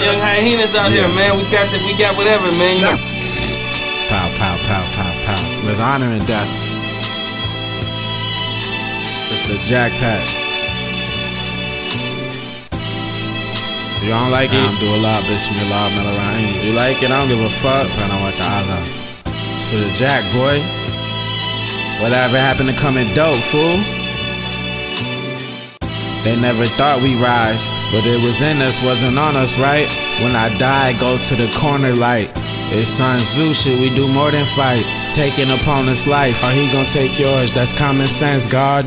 Young hyenas out Yeah. here, man. We got the, we got whatever, man. You know. Pow, pow, pow, pow, pow. There's honor in death. It's the jackpot. Pack. You don't like it? Alhamdulillah, bismillah, rahim. You like it? I don't give a fuck. Subhanahu wa ta'ala. It's for the Jack, boy. Whatever happened to coming dope, fool? They never thought we rise, but it was in us, wasn't on us, right? When I die, go to the corner light. It's Sun Tzu shit, we do more than fight. Take an opponent's life, or he gon' take yours. That's common sense, God.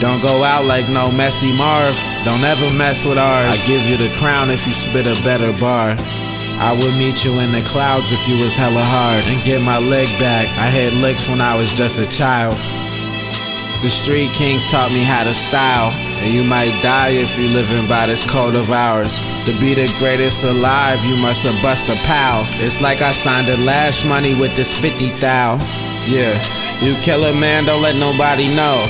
Don't go out like no Messy Marv. Don't ever mess with ours. I give you the crown if you spit a better bar. I would meet you in the clouds if you was hella hard and get my leg back. I hit licks when I was just a child. The street kings taught me how to style. And you might die if you living by this code of ours. To be the greatest alive, you must have bust a pal. It's like I signed the last money with this 50 thou. Yeah, you kill a man, don't let nobody know.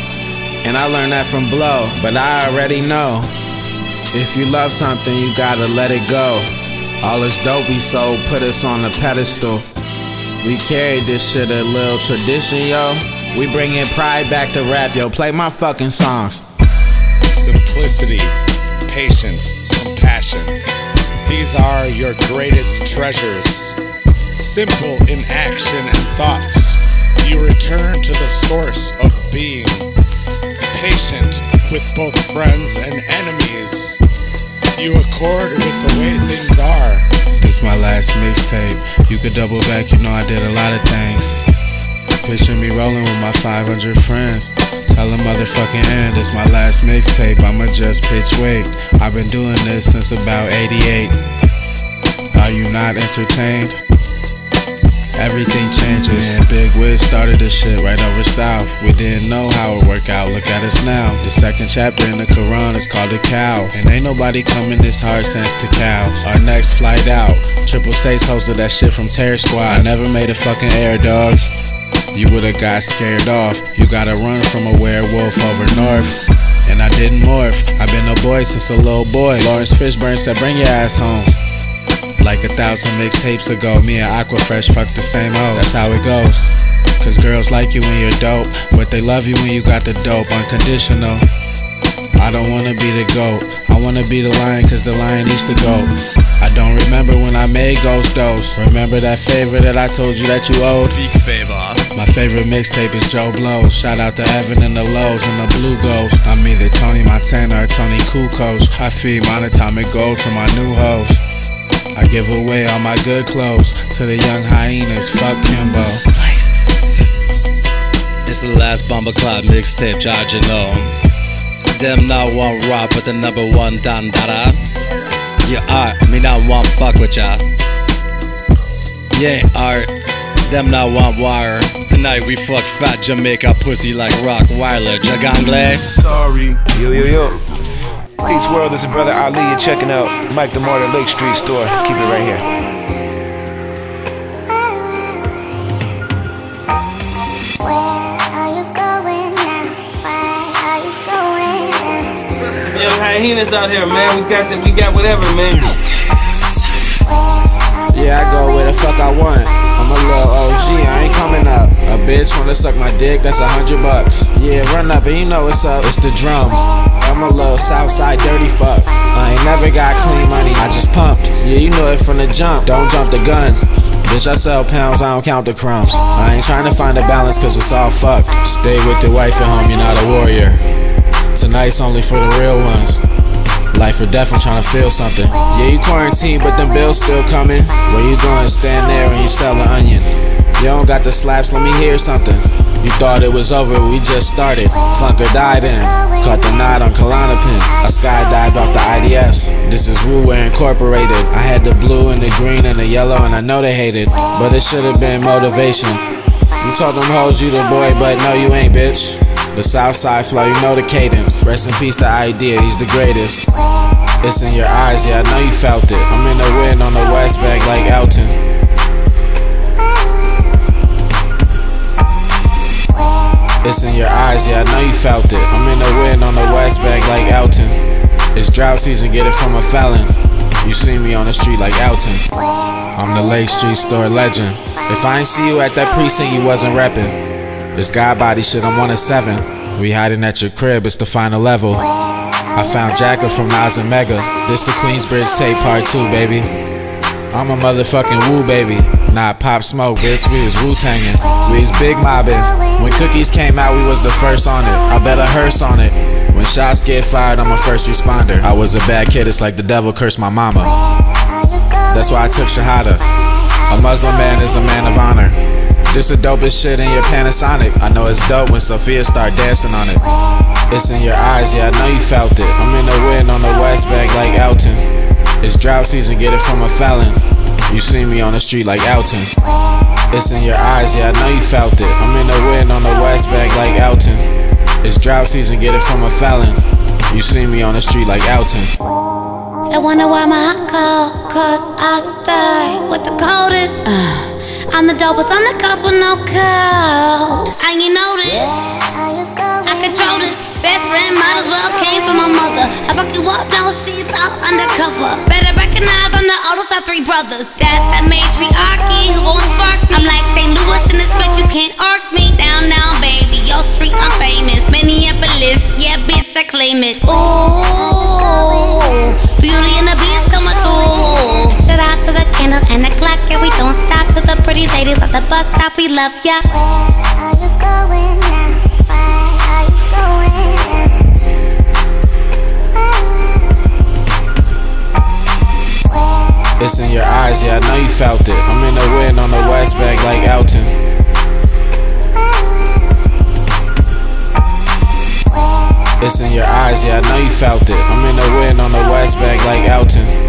And I learned that from Blow, but I already know. If you love something, you gotta let it go. All this dope we sold put us on a pedestal. We carried this shit a little tradition, yo. We bringing pride back to rap, yo. Play my fucking songs. simplicity, patience, compassion. These are your greatest treasures. Simple in action and thoughts, you return to the source of being. Patient with both friends and enemies. You accord with the way things are. This my last mixtape. You could double back, you know I did a lot of things. Picture me rolling with my 500 friends. Tell a motherfucking end, it's my last mixtape. I'ma just pitch weight. I've been doing this since about 88. Are you not entertained? Everything changes. And Big Wiz started this shit right over south. We didn't know how it work out. Look at us now. The second chapter in the Quran is called the cow. And ain't nobody coming this hard since the cow. Our next flight out. Triple Six hosted that shit from Terror Squad. I never made a fucking air dog. You would've got scared off. You gotta run from a werewolf over north. And I didn't morph. I've been a boy since a little boy. Laurence Fishburne said, bring your ass home. Like a thousand mixtapes ago, me and Aquafresh fuck the same hoe. That's how it goes. Cause girls like you when you're dope, but they love you when you got the dope unconditional. I don't wanna be the goat, I wanna be the lion cause the lion eats the goat. I don't remember when I made Ghost Dose. Remember that favor that I told you that you owed? Big favor. My favorite mixtape is Joe Blow. Shout out to Evan and the Lows and the Blue Ghost. I'm either Tony Montana or Toni Kukoc. I feed monatomic gold to my new hoes. I give away all my good clothes to the young hyenas. Fuck Kimbo. It's the last Bomber Cloud mixtape, Charge you know. Them not one rap, but the number one don dandara. You are, me not want fuck with ya. Yeah, art. Them not want wire. Tonight we fuck fat Jamaica pussy like rock wireless. Jagangle. Sorry. Yo, yo, yo. Peace world, this is Brother Ali. You're checking out Mike the Martyr Lake Street store. Keep it right here. Where are you going now? Why are you slowing down? Young hyenas out here, man. We got the, we got whatever, man. Yeah, I go where the fuck I want. A little OG, I ain't coming up. A bitch wanna suck my dick, that's a hundred bucks. Yeah, run up and you know what's up. It's the drum. I'm a little Southside dirty fuck. I ain't never got clean money, I just pumped. Yeah, you know it from the jump. Don't jump the gun. Bitch, I sell pounds, I don't count the crumbs. I ain't trying to find a balance cause it's all fucked. Stay with the wife at home, you're not a warrior. Tonight's only for the real ones. Life or death, I'm trying to feel something. Yeah, you quarantine, but them bills still coming. Where you going? Stand there and you sell an onion. You don't got the slaps, let me hear something. You thought it was over, we just started. Funker died in. Caught the knot on Klonopin. I skydived off the IDS. This is Wear Incorporated. I had the blue and the green and the yellow, and I know they hated. But it should have been motivation. You told them hoes you the boy, but no, you ain't, bitch. The Southside flow, you know the cadence. Rest in peace, the idea, he's the greatest. It's in your eyes, yeah, I know you felt it. I'm in the wind on the West Bank like Elton. It's in your eyes, yeah, I know you felt it. I'm in the wind on the West Bank like Elton. It's drought season, get it from a felon. You see me on the street like Elton. I'm the Lake Street store legend. If I ain't see you at that precinct, you wasn't reppin'. This God body shit, I'm one of seven. We hiding at your crib, it's the final level. I found Jacka from Nas and Mega. This the Queensbridge tape part two, baby. I'm a motherfucking woo baby. Not pop smoke, bitch. We was Wu Tangin'. We was big mobbing. When cookies came out, we was the first on it. I bet a hearse on it. When shots get fired, I'm a first responder. I was a bad kid, it's like the devil cursed my mama. That's why I took Shahada. A Muslim man is a man of honor. This the dopest shit in your Panasonic. I know it's dope when Sophia start dancing on it. It's in your eyes, yeah, I know you felt it. I'm in the wind on the West Bank like Elton. It's drought season, get it from a felon. You see me on the street like Elton. It's in your eyes, yeah, I know you felt it. I'm in the wind on the West Bank like Elton. It's drought season, get it from a felon. You see me on the street like Elton. They wonder why my heart cold, cause I stay with the coldest. Uh, I'm the dopest, I'm the cost with no code. And you know this, I control this. Best friend might as well came from my mother. I fuck you up, no she's out undercover. Better recognize I'm the oldest of three brothers. That's that matriarchy who gon' spark me. I'm like St. Louis in this bitch, you can't arc me. Down, down, baby, your street, I'm famous. Minneapolis, yeah, bitch, I claim it. Ooh, beauty and the beast coming through. Shout out to the and the clock, we don't stop. To the pretty ladies at the bus stop, we love ya. Are you going now? Are you going now? It's in your eyes, yeah, I know you felt it. I'm in the wind on the West Bank like Elton. It's in your eyes, yeah, I know you felt it. I'm in the wind on the West Bank like Elton.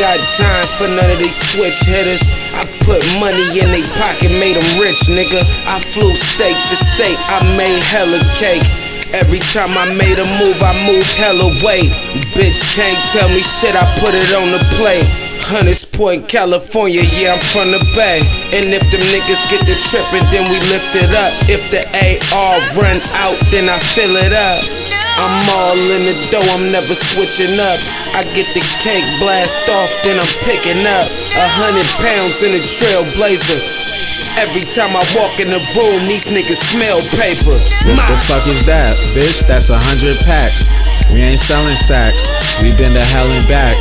Got time for none of these switch hitters. I put money in they pocket, made them rich, nigga. I flew state to state, I made hella cake. Every time I made a move, I moved hella weight. Bitch can't tell me shit, I put it on the plate. Hunters Point, California, yeah, I'm from the Bay. And if them niggas get the trippin', then we lift it up. If the AR run out, then I fill it up. I'm all in the dough, I'm never switching up. I get the cake blast off, then I'm picking up a hundred pounds in a trailblazer. Every time I walk in the room, these niggas smell paper. What the fuck is that? Bitch, that's a hundred packs. We ain't selling sacks. We been to hell and back.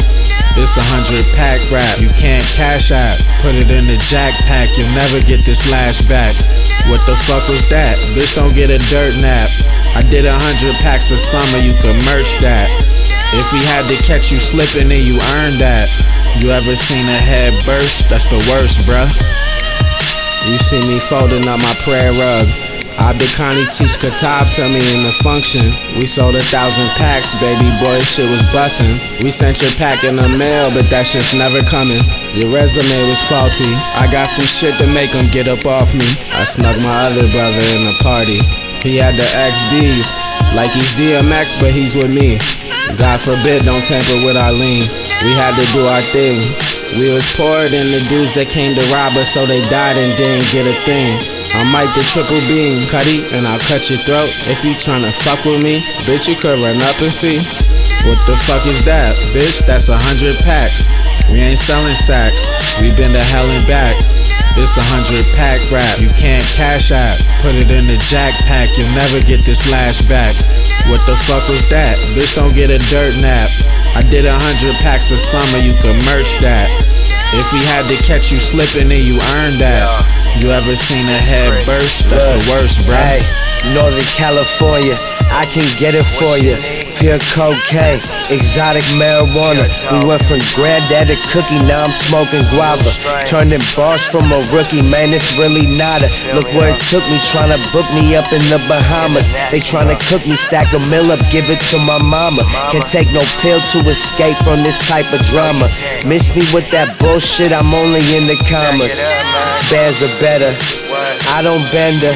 This a hundred pack rap. You can't cash out. Put it in the jack pack. You'll never get this lash back. What the fuck was that? Bitch, don't get a dirt nap. I did a hundred packs of summer. You could merch that. If we had to catch you slipping, then you earned that. You ever seen a head burst? That's the worst, bruh. You see me folding up my prayer rug. Abdikani teach Katab to me in the function. We sold a thousand packs, baby boy, shit was bussin'. We sent your pack in the mail, but that shit's never coming. Your resume was faulty. I got some shit to make 'em get up off me. I snuck my other brother in the party. He had the XDs, like he's DMX, but he's with me. God forbid, don't tamper with Arlene. We had to do our thing. We was poorer than the dudes that came to rob us, so they died and didn't get a thing. I might the triple beam, Cuddy, and I'll cut your throat. If you tryna fuck with me, bitch, you could run up and see. What the fuck is that? Bitch, that's a hundred packs. We ain't selling sacks. We been to hell and back. This a hundred pack rap. You can't cash out. Put it in the jack pack. You'll never get this lash back. What the fuck was that? Bitch, don't get a dirt nap. I did a hundred packs of summer. You could merch that. If we had to catch you slipping, then you earned that. You ever seen a head burst? That's the worst, bruh. Hey, Northern California, I can get it for you. Pure cocaine, exotic marijuana. We went from granddad to cookie, now I'm smoking guava. Turning boss from a rookie, man, it's really nada. Look where it took me, trying to book me up in the Bahamas. They trying to cook me, stack a mill up, give it to my mama. Can't take no pill to escape from this type of drama. Miss me with that bullshit, I'm only in the commas. Bears are better. I don't bend her.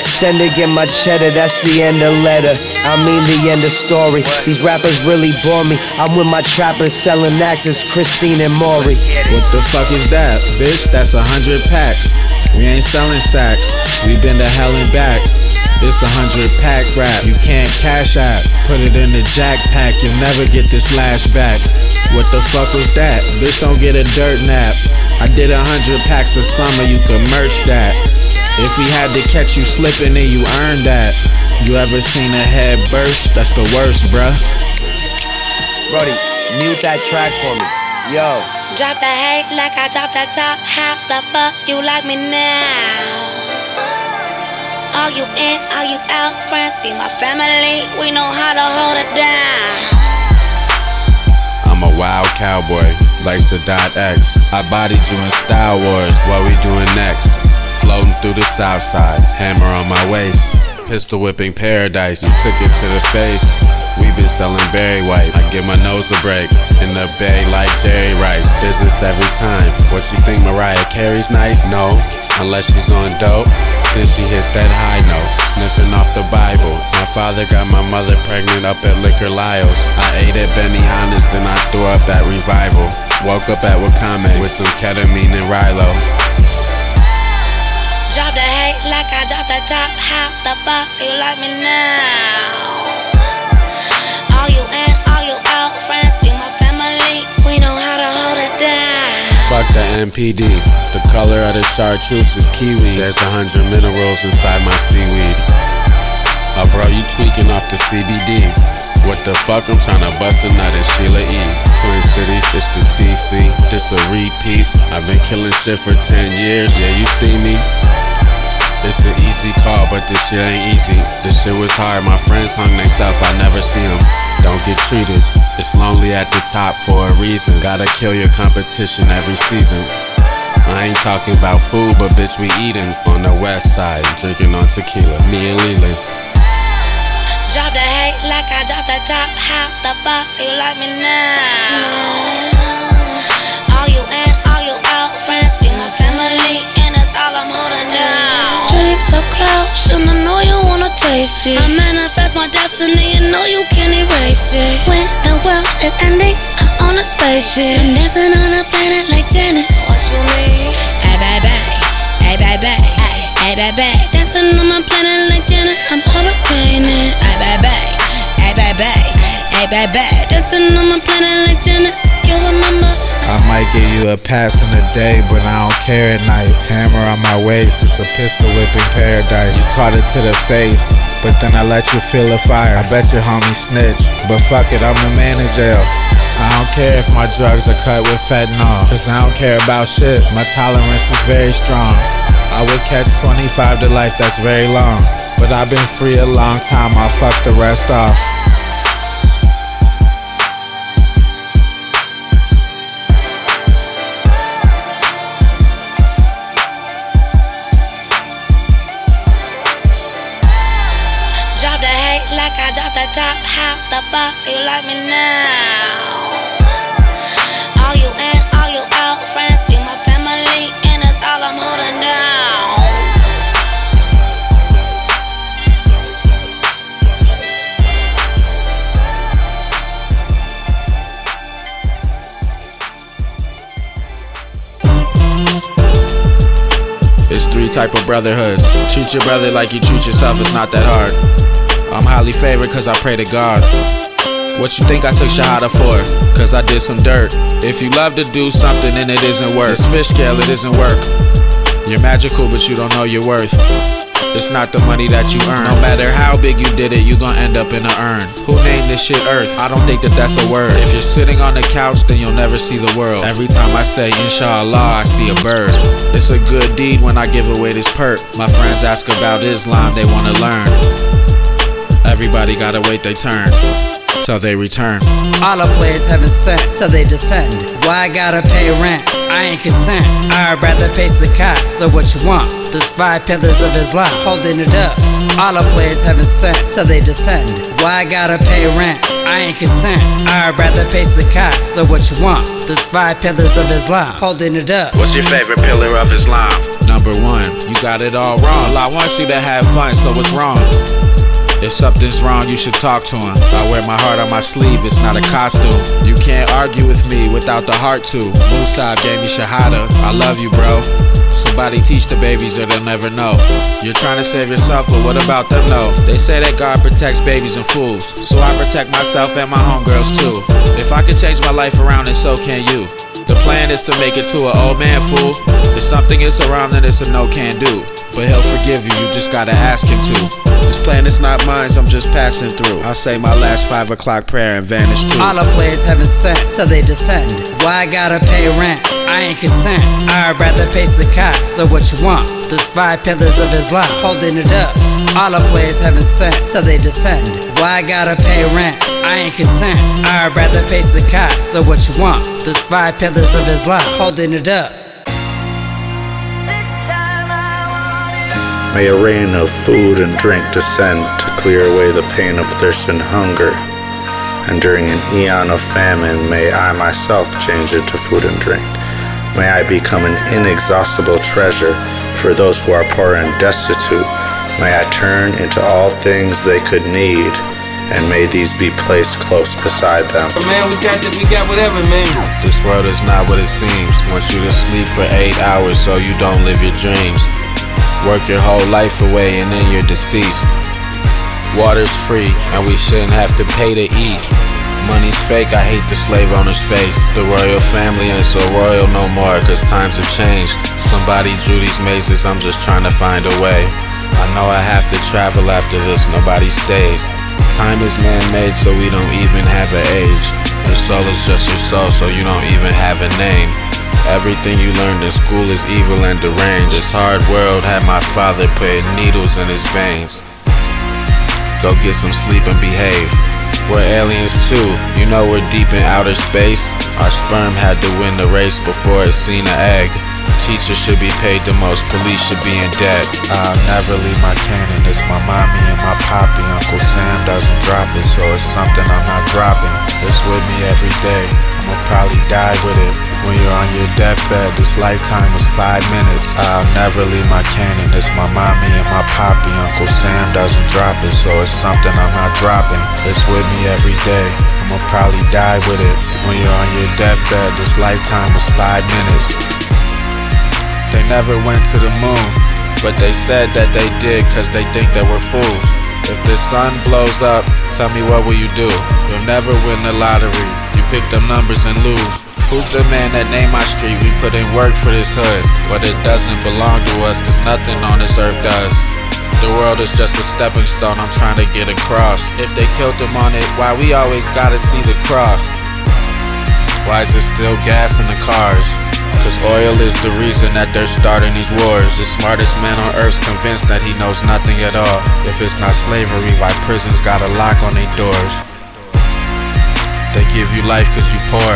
Send her, get my cheddar, that's the end of letter. I mean the end of story. These rappers really bore me. I'm with my trappers selling actors, Christine and Maury. What the fuck is that? Bitch, that's a hundred packs. We ain't selling sacks. We been to hell and back. This a hundred pack rap. You can't cash out. Put it in the jack pack. You'll never get this lash back. What the fuck was that? Bitch, don't get a dirt nap. I did a hundred packs of summer. You could merch that. If we had to catch you slipping, then you earned that. You ever seen a head burst? That's the worst, bruh. Brody, mute that track for me. Yo. Drop the hate like I dropped the top. How the fuck you like me now? Are you in? Are you out? Friends be my family. We know how to hold it down. I'm a wild cowboy, like Sadat X. I bodied you in Star Wars. What we doing next? Floating through the south side, hammer on my waist. Pistol whipping paradise, took it to the face. We been selling berry white. I give my nose a break in the bay like Jerry Rice. Business every time. What you think Mariah Carey's nice? No, unless she's on dope. Then she hits that high note, sniffing off the Bible. My father got my mother pregnant up at Liquor Lyles. I ate at Benny Benihana's, then I threw up at Revival. Woke up at Wakame with some ketamine and Rilo. Drop the hate like I dropped the top. How the fuck you like me now? Are you in? Are you out? Friends be my family. We know how to hold it down. Fuck the MPD. The color of the chartreuse is kiwi. There's a hundred minerals inside my seaweed. Oh, bro, you tweaking off the CBD. What the fuck? I'm trying to bust a nut at Sheila E. Cities, this the TC. This a repeat. I've been killing shit for 10 years. Yeah, you see me. It's an easy call, but this shit ain't easy. This shit was hard. My friends hung themselves. I never see them. Don't get treated. It's lonely at the top for a reason. Gotta kill your competition every season. I ain't talking about food, but bitch, we eating on the west side, drinking on tequila. Me and Leland. Drop the hate like I dropped the top. How the fuck you like me now? Are you in? Are you out? Friends be my family, and that's all I'm holding down. Dream so close, and I know you wanna taste it. I manifest my destiny, and know you can't erase it. When the world is ending, I'm on a spaceship. I'm dancing on a planet like Janet. What you mean? Hey, baby, hey, baby, hey, baby. Dancing on my planet like Janet. I'm hurricaning. Hey, baby, hey, baby, hey, baby. Dancing on my planet like Janet. You remember? I might give you a pass in the day, but I don't care at night. Hammer on my waist, it's a pistol whipping paradise. You caught it to the face, but then I let you feel the fire. I bet your homie snitch, but fuck it, I'm the man in jail. I don't care if my drugs are cut with fentanyl, cause I don't care about shit. My tolerance is very strong. I would catch 25 to life, that's very long. But I've been free a long time, I'll fuck the rest off. The you like me now? Are you in? Are you out? Friends my family, and all I'm holding down. It's three type of brotherhoods. Treat your brother like you treat yourself. It's not that hard. I'm highly favored cause I pray to God. What you think I took Shahada for? Cause I did some dirt. If you love to do something and it isn't work, this fish scale, it isn't work. You're magical, but you don't know your worth. It's not the money that you earn. No matter how big you did it, you gon' end up in a urn. Who named this shit Earth? I don't think that that's a word. If you're sitting on the couch, then you'll never see the world. Every time I say Inshallah, I see a bird. It's a good deed when I give away this perk. My friends ask about Islam, they wanna learn. Everybody gotta wait their turn. till they return. All the players heaven sent till they descend. Why I gotta pay rent? I ain't consent. I'd rather pay the cost. So what you want? There's five pillars of Islam holding it up. All the players heaven sent till they descend. Why I gotta pay rent? I ain't consent. I'd rather pay the cost. So what you want? There's five pillars of Islam holding it up. What's your favorite pillar of Islam? Number one, you got it all wrong. I want you to have fun, so what's wrong? If something's wrong, you should talk to him. I wear my heart on my sleeve, it's not a costume. You can't argue with me without the heart to. Musa gave me Shahada. I love you, bro. Somebody teach the babies or they'll never know. You're trying to save yourself, but what about them, though? They say that God protects babies and fools. So I protect myself and my homegirls, too. If I could change my life around, and so can you. The plan is to make it to an old man, fool. If something is around, then it's a no can do. But he'll forgive you, you just gotta ask him to. This plan is not mine, I'm just passing through. I'll say my last five o'clock prayer and vanish too. All the players haven't sent till they descend. Why I gotta pay rent? I ain't consent. I'd rather pay the cost. So what you want? There's five pillars of Islam holding it up. All the players haven't sent till they descend. Why I gotta pay rent? I ain't consent. I'd rather face the cost. So what you want? There's five pillars of Islam holding it up. May a rain of food and drink descend to clear away the pain of thirst and hunger. And during an eon of famine, may I myself change into food and drink. May I become an inexhaustible treasure for those who are poor and destitute. May I turn into all things they could need, and may these be placed close beside them. Man, we got this, we got whatever, man. This world is not what it seems. Wants you to sleep for eight hours so you don't live your dreams. Work your whole life away and then you're deceased. Water's free and we shouldn't have to pay to eat. Money's fake, I hate the slave owner's face. The royal family ain't so royal no more, cause times have changed. Somebody drew these mazes, I'm just trying to find a way. I know I have to travel after this, nobody stays. Time is man-made, so we don't even have an age. Your soul is just your soul, so you don't even have a name. Everything you learned in school is evil and deranged. This hard world had my father putting needles in his veins. Go get some sleep and behave. We're aliens too, you know we're deep in outer space. Our sperm had to win the race before it seen an egg. Teachers should be paid the most, police should be in debt. I'll never leave my canon, it's my mommy and my poppy. Uncle Sam doesn't drop it, so it's something I'm not dropping. It's with me every day, I'ma probably die with it. When you're on your deathbed, this lifetime was five minutes. I'll never leave my canon, it's my mommy and my poppy. Uncle Sam doesn't drop it, so it's something I'm not dropping. It's with me every day, I'ma probably die with it. When you're on your deathbed, this lifetime was five minutes. They never went to the moon, but they said that they did cause they think that we're fools. If the sun blows up, tell me what will you do? You'll never win the lottery. You pick them numbers and lose. Who's the man that named my street? We put in work for this hood, but it doesn't belong to us cause nothing on this earth does. The world is just a stepping stone I'm trying to get across. If they killed them on it, why we always gotta see the cross? Why is there still gas in the cars? Cause oil is the reason that they're starting these wars. The smartest man on earth's convinced that he knows nothing at all. If it's not slavery, why prisons got a lock on their doors? They give you life cause you poor.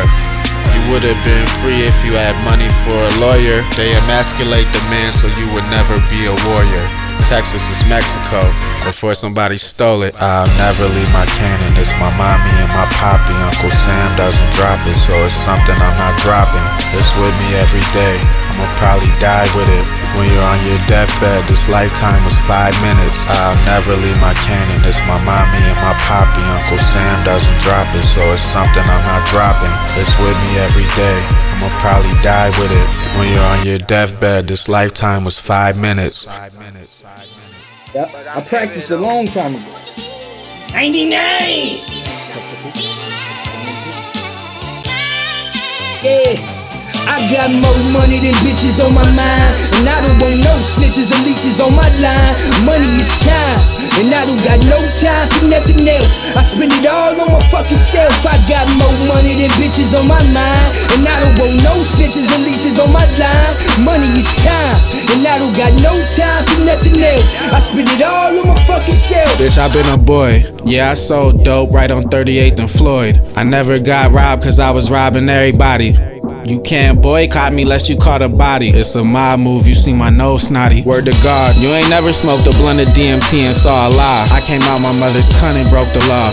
You would have been free if you had money for a lawyer. They emasculate the man so you would never be a warrior. Texas is Mexico before somebody stole it. I'll never leave my cannon. It's my mommy and my poppy. Uncle Sam doesn't drop it, so it's something I'm not dropping. It's with me every day. I'ma probably die with it. When you're on your deathbed, this lifetime was five minutes. I'll never leave my canon. It's my mommy and my poppy. Uncle Sam doesn't drop it, so it's something I'm not dropping. It's with me every day. I'ma probably die with it. When you're on your deathbed, this lifetime was five minutes. Yep, I practiced a long time ago. 99! Yeah, I got more money than bitches on my mind. And I don't want no snitches or leeches on my line. Money is time. And I don't got no time for nothing else. I spend it all on my fucking self. I got more money than bitches on my mind. And I don't want no snitches and leeches on my line. Money is time. And I don't got no time for nothing else. I spend it all on my fucking self. Bitch, I been a boy. Yeah, I sold dope right on 38th and Floyd. I never got robbed cause I was robbing everybody. You can't boycott me unless you caught a body. It's a mob move, you see my nose snotty. Word to God, you ain't never smoked a blunt of DMT and saw a lie. I came out my mother's cunt and broke the law.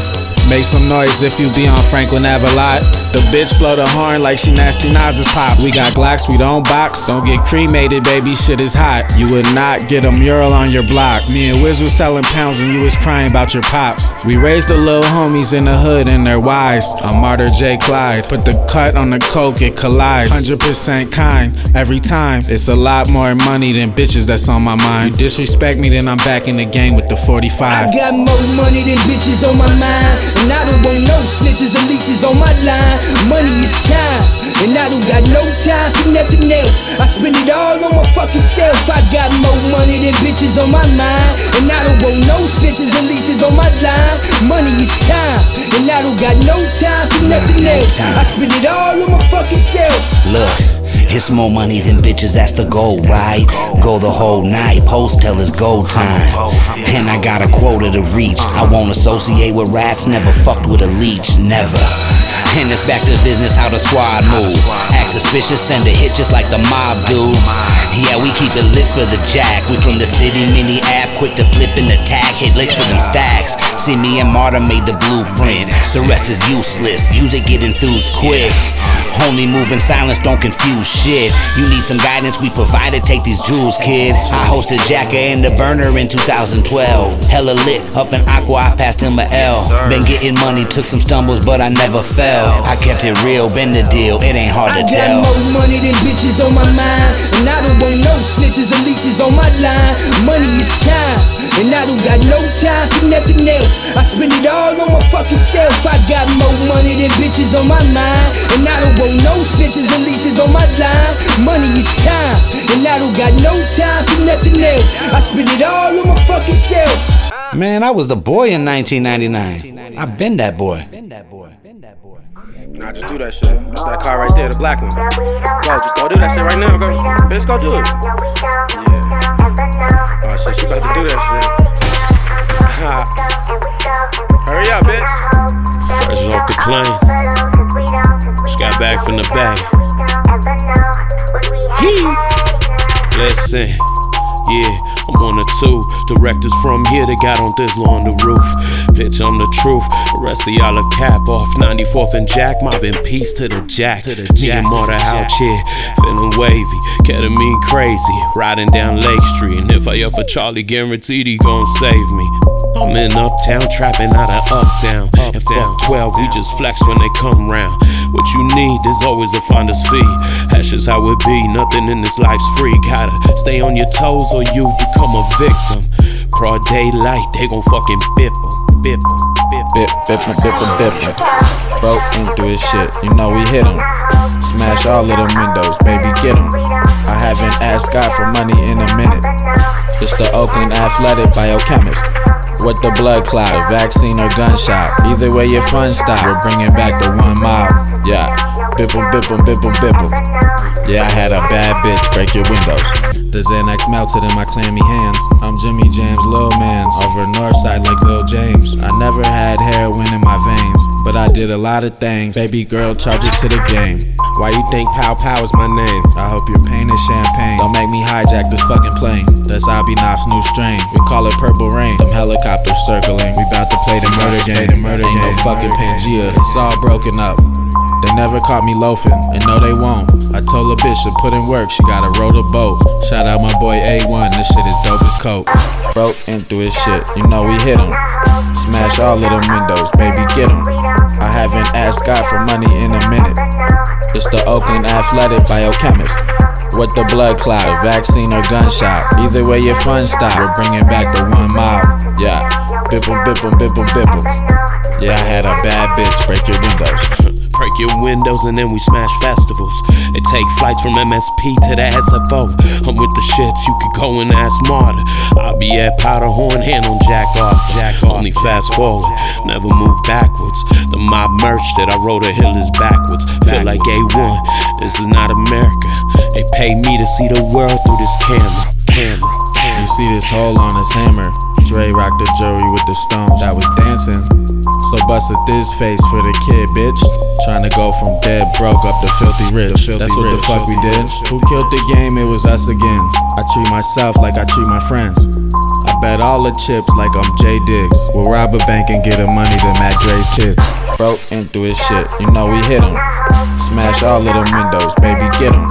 Make some noise if you be on Franklin Ave a. The bitch blow the horn like she nasty Nas's pops. We got Glocks, we don't box. Don't get cremated, baby, shit is hot. You would not get a mural on your block. Me and Wiz was selling pounds when you was crying about your pops. We raised the little homies in the hood and they're wise. I'm Martyr J. Clyde. Put the cut on the coke, it collides. 100% kind, every time. It's a lot more money than bitches that's on my mind. You disrespect me, then I'm back in the game with the 45. I got more money than bitches on my mind. And I don't want no snitches and leeches on my line. Money is time. And I don't got no time for nothing else. I spend it all on my fucking self. I got more money than bitches on my mind. And I don't want no snitches and leeches on my line. Money is time. And I don't got no time for nothing else. I spend it all on my fucking self. Look. It's more money than bitches, that's the goal, right? Go the whole night, post till it's go time. And I got a quota to reach. I won't associate with rats, never fucked with a leech, never. And it's back to business, how the squad move. Act suspicious, send a hit just like the mob do. Yeah, we keep it lit for the jack. We from the city mini app, quick to flip the tag, hit licks for them stacks. See me and Marta made the blueprint. The rest is useless. Use it, get enthused quick. Only move in silence, don't confuse shit. You need some guidance, we provided. Take these jewels, kid. I hosted Jacka and the Burner in 2012. Hella lit, up in Aqua, I passed him a L. Been getting money, took some stumbles, but I never fell. I kept it real, been the deal, it ain't hard to tell. I got tell. more money than bitches on my mind. And I don't want no snitches and leeches on my line. Money is time. And I don't got no time for nothing else. I spend it all on my fucking self. I got more money than bitches on my mind. And I don't want no snitches and leeches on my line. Money is time. And I don't got no time for nothing else. I spend it all on my fucking self. Man, I was the boy in 1999. I've been that boy. Been that boy. Nah, just do that shit. That's that car right there, the black one. Go, just go do that shit right now. Go, bitch, go do it. Yeah. Oh shit, she about to do that shit. Hurry up, bitch. Fresh off the plane. Just got back from the bay. Hee. Listen. Yeah, I'm on the two. Directors from here, they got on Dizzler on the roof. Bitch, I'm the truth. The rest of y'all are cap off. 94th and Jack, mobbing peace to the Jack. To the Me and Marta out here, feeling wavy. Ketamine crazy, riding down Lake Street. And if I ever Charlie, guaranteed he gon' save me. I'm in uptown, trapping out of uptown. And fuck 12, we just flex when they come round. What you need is always a finder's fee. That's just how it be. Nothing in this life's free. Gotta stay on your toes or you become a victim. Broad daylight, they gon' fucking bip 'em, bip 'em, bip 'em. Bip, bip, bip, bip, bip, bip. Broke into his shit, you know we hit him. Smash all of them windows, baby, get him. I haven't asked God for money in a minute. It's the Oakland Athletic Biochemist. What the blood clot, vaccine or gunshot. Either way, your fun stop. We're bringing back the one mob. Yeah, bip 'em, bip 'em, bip 'em, bip 'em. Yeah, I had a bad bitch break your windows. The Xanax melted in my clammy hands. I'm Jimmy James, Lil Mans, over Northside like Lil James. I never had heroin in my veins, but I did a lot of things. Baby girl, charge it to the game. Why you think Pow Pow is my name? I hope your pain is champagne. Don't make me hijack this fucking plane. That's Abinop's new strain. We call it Purple Rain. Them helicopters circling. We bout to play the murder game. The murder Ain't no fucking Pangea. It's all broken up. They never caught me loafing, and no, they won't. I told a bitch to put in work, she gotta row the boat. Shout out my boy A1, this shit is dope as coke. Broke into his shit, you know we hit him. Smash all of them windows, baby, get him. I haven't asked God for money in a minute. It's the Oakland Athletic Biochemist. What the blood clot, vaccine or gunshot. Either way, your fun stop. We're bringing back the one mob. Yeah, bip 'em, bip 'em, bip 'em, bip. Yeah, I had a bad bitch break your windows. Break your windows and then we smash festivals. They take flights from MSP to the SFO. I'm with the shits, you could go and ask Marta. I'll be at Powderhorn, hand on jack off, jack. Only fast forward, never move backwards. The mob merch that I wrote a hill is backwards. Feel like A1, this is not America. They pay me to see the world through this camera. Camera. You see this hole on his hammer. Dre rocked the jury with the stones that was dancing. So busted this face for the kid, bitch. Trying to go from dead broke up to filthy rich. That's what the fuck we did. Who killed the game? It was us again. I treat myself like I treat my friends. I bet all the chips like I'm Jay Diggs. We'll rob a bank and get the money to Mac Dre's kids. Broke into his shit, you know we hit him. Smash all of them windows, baby, get him.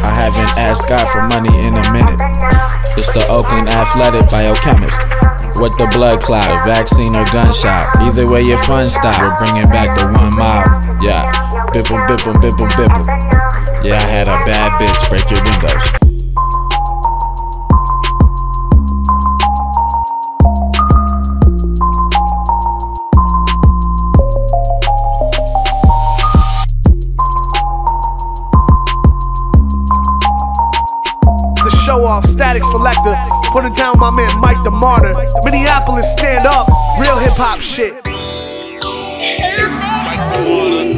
I haven't asked God for money in a minute. It's the Oakland Athletic biochemist. With the blood clot, vaccine or gunshot. Either way, your fun stop. We're bringing back the one mob. Yeah, bipple, bipple, bipple, bipple. Yeah, I had a bad bitch break your windows. Show off, static selector. Put down, my man Mike the Martyr. Minneapolis, stand up. Real hip hop shit. I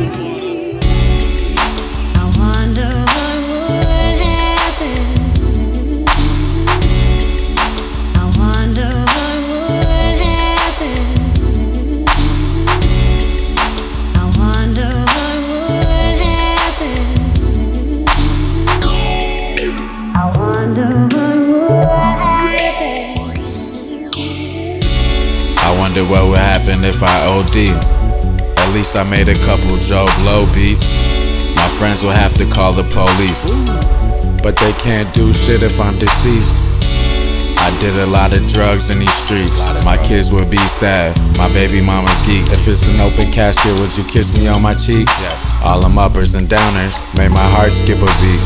what would happen if I OD. At least I made a couple Joe Blow beats. My friends will have to call the police. But they can't do shit if I'm deceased. I did a lot of drugs in these streets. My kids would be sad. My baby mama's geek. If it's an open casket, would you kiss me on my cheek? All them uppers and downers made my heart skip a beat.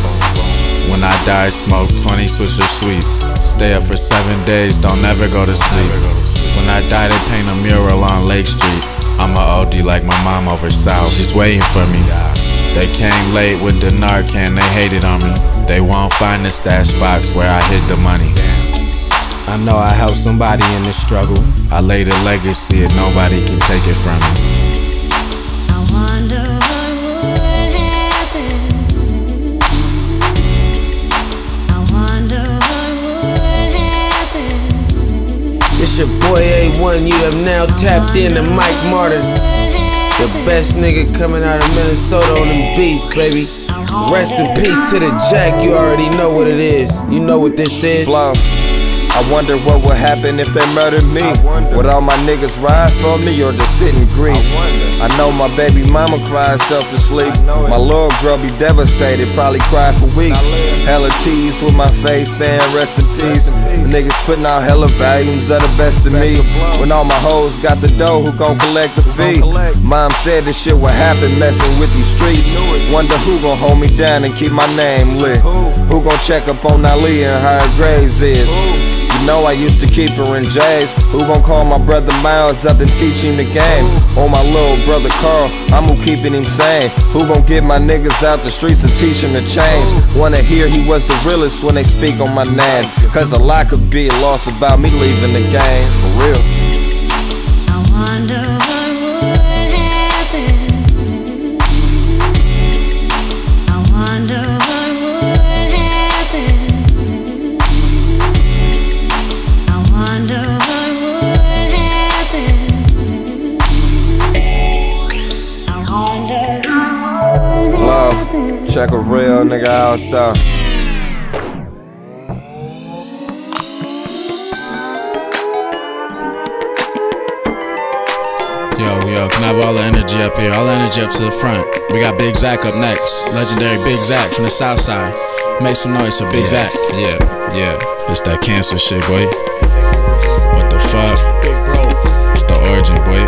When I die, smoke 20 Swisher sweets. Stay up for seven days, don't never go to sleep. When I die, they paint a mural on Lake Street. I'm a OD like my mom over south. She's waiting for me. They came late with the Narcan, they hated on me. They won't find the stash box where I hid the money. I know I helped somebody in this struggle. I laid a legacy and nobody can take it from me. Your boy A1. You have now tapped into Mike Martin, the best nigga coming out of Minnesota on them beats, baby. Rest in peace to the Jack. You already know what it is. You know what this is. Blow. I wonder what would happen if they murdered me. Would all my niggas ride for me or just sit in grief? I know my baby mama cried herself to sleep. My little girl be devastated, probably cry for weeks. Hella tease with my face saying rest in peace. Niggas putting out hella volumes of the best of me. When all my hoes got the dough, who gon' collect the fee? Mom said this shit would happen messing with these streets. Wonder who gon' hold me down and keep my name lit. Who gon' check up on Ali and how her grades is? Know I used to keep her in J's. Who gon' call my brother Miles up and teach him the game? Or my little brother Carl, I'm who keeping him sane. Who gon' get my niggas out the streets and teach him to change? Wanna hear he was the realest when they speak on my name. Cause a lot could be lost about me leaving the game, for real. Love, check a real nigga out there. Yo, yo, can I have all the energy up here? All the energy up to the front. We got Big Zach up next. Legendary Big Zach from the south side. Make some noise for Big Zach. Yeah, yeah. It's that cancer shit, boy. What the fuck? Big bro. It's the origin, boy.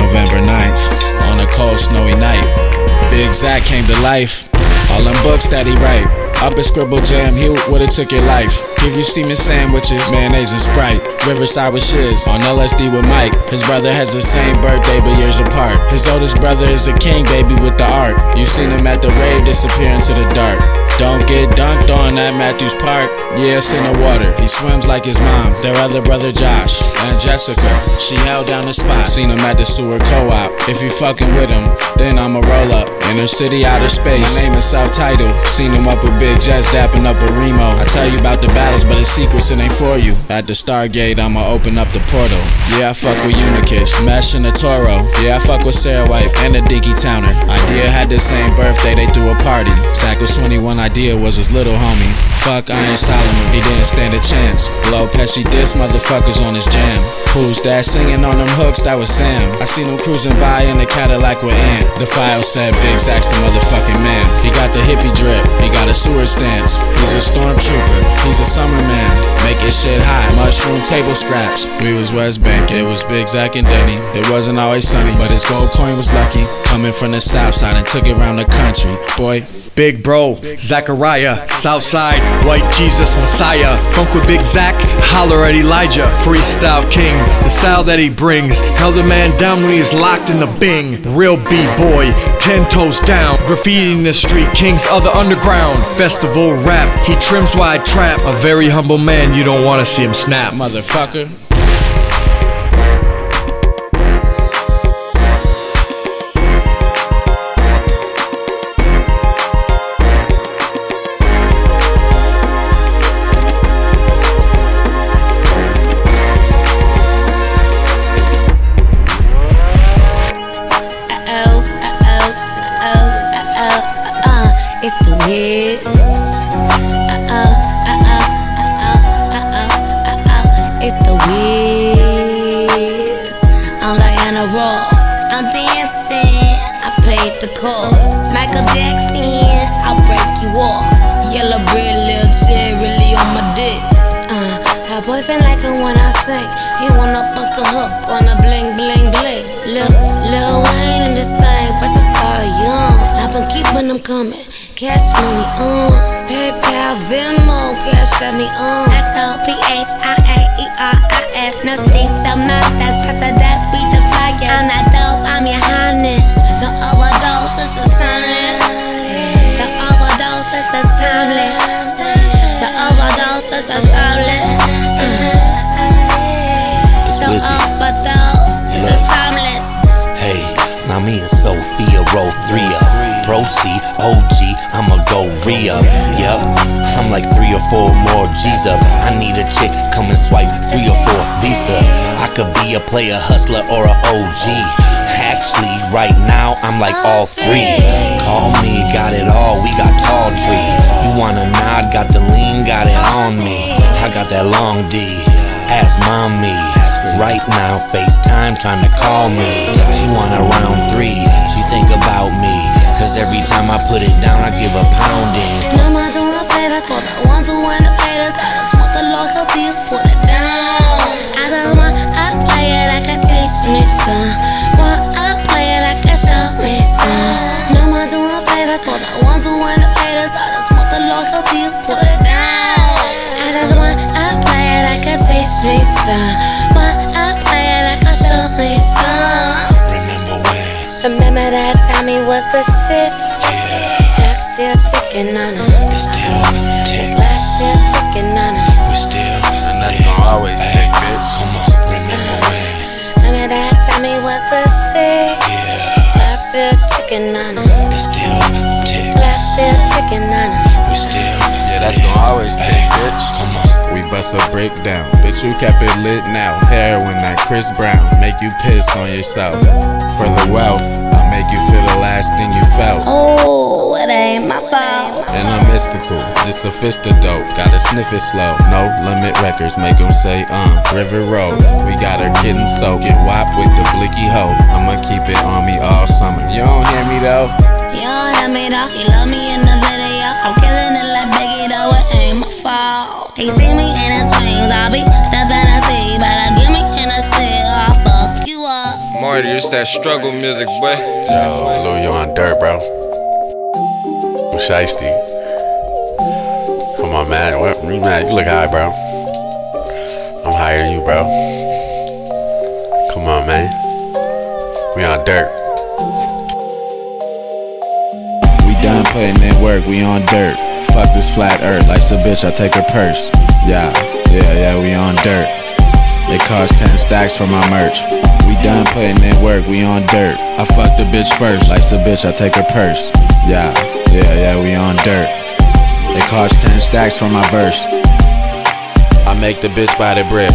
November 9th, on a cold, snowy night. Big Zach came to life. All them books that he write. Up at Scribble Jam, he would've took your life. Give you semen sandwiches, mayonnaise and Sprite. Riverside with shiz, on LSD with Mike. His brother has the same birthday but years apart. His oldest brother is a king baby with the art. You seen him at the rave disappear into the dark. Don't get dunked on at Matthews Park. Yeah, it's in the water. He swims like his mom. Their other brother Josh and Jessica. She held down the spot. Seen him at the Seward Co-op. If you fucking with him, then I'ma roll up. Inner city, outer space. My name is self-titled. Seen him up with Big Jets dapping up a Remo. I tell you about the battles, but it's secrets it ain't for you. At the Stargate, I'ma open up the portal. Yeah, I fuck with Unicus, Mesh and the Toro. Yeah, I fuck with Sarah White and the Dicky Towner. Idea had the same birthday, they threw a party. Sack was 21, idea was his little homie. Fuck Iron Solomon, he didn't stand a chance. Blow Pesci this motherfuckers on his jam. Who's that singing on them hooks? That was Sam. I seen him cruising by in the Cadillac with Ant. The file said Big Zach's the motherfucking man. He got the hippie drip, he got a sewer stance. He's a stormtrooper, he's a summer man. Make it shit hot, mushroom table scraps. We was West Bank, it was Big Zach and Denny. It wasn't always sunny, but his gold coin was lucky. Coming from the south side and took it around the country. Boy, Big Bro, Zachariah, Southside, White Jesus, Messiah. Funk with Big Zach, holler at Elijah, Freestyle King. The style that he brings held a man down when he was locked in the Bing. Real B-boy, ten toes down, graffiti in the street, kings of the underground. Festival rap, he trims while I trap. A very humble man, you don't wanna see him snap. Motherfucker. Coming. Cash me on. PayPal, Venmo, cash at me on. S O P H I A E R I S. No state to mouth, that's faster, death, beat the flyers. I'm not dope, I'm your highness. The overdose is a silence. The overdose is a timeless. The overdose is a timeless. The Wizzy. overdose is a timeless. Hey, now me and Sophia roll three up. Proceed, OG, I'ma go re up. Yup, I'm like three or four more G's up. I need a chick, come and swipe three or four visas. I could be a player, hustler, or a OG. Actually, right now, I'm like all three. Call me, got it all, we got tall tree. You wanna nod, got the lean, got it on me. I got that long D. Ask mommy. Right now, FaceTime trying to call me. She want a round three. She think about me. Cause every time I put it down, I give a pounding. No more doing favors for the ones who wanna pay us. I just want the loyalty, put it down. I just want a player that can teach me some. Want a player that can show me some. No more doing favors for the ones who wanna pay us. I just want the loyalty, put it down. That can teach me some. A player that me some. Remember when? Remember that time he was the shit? Yeah. Clock still ticking on him. It still ticks. Clock still ticking on him. We still. And that's gonna always take, bitch. Come on, remember when? Remember that time he was the shit? Yeah. Clock still ticking on him. It still ticks. Clock still ticking on him. We still. Yeah, that's gonna always take, bitch. Come on. Bust a brick down. Bitch, you kept it lit now. Heroin, that Chris Brown. Make you piss on yourself. For the wealth, I make you feel the last thing you felt. Oh, it ain't my fault. And I'm mystical, this a fista dope. Gotta sniff it slow. No limit records, make 'em say, uh, River Road. We got her getting soaking. Wop with the blicky hoe. I'ma keep it on me all summer. You don't hear me though? You don't hear me though, he love me in He see me in his dreams, I'll be the fantasy. Better give me in the shit, I'll fuck you up. Marty, it's that struggle music, boy. Yo, Lou, you on dirt, bro. I'm shiesty. Come Come on, man. What? You mad? You look high, bro. I'm higher than you, bro. Come on, man. We on dirt. We done putting in work, we on dirt. Fuck this flat earth, life's a bitch, I take her purse. Yeah, yeah, yeah, we on dirt. It cost 10 stacks for my merch. We done putting in work, we on dirt. I fuck the bitch first, life's a bitch, I take her purse. Yeah, yeah, yeah, we on dirt. It cost 10 stacks for my verse. I make the bitch by the brick.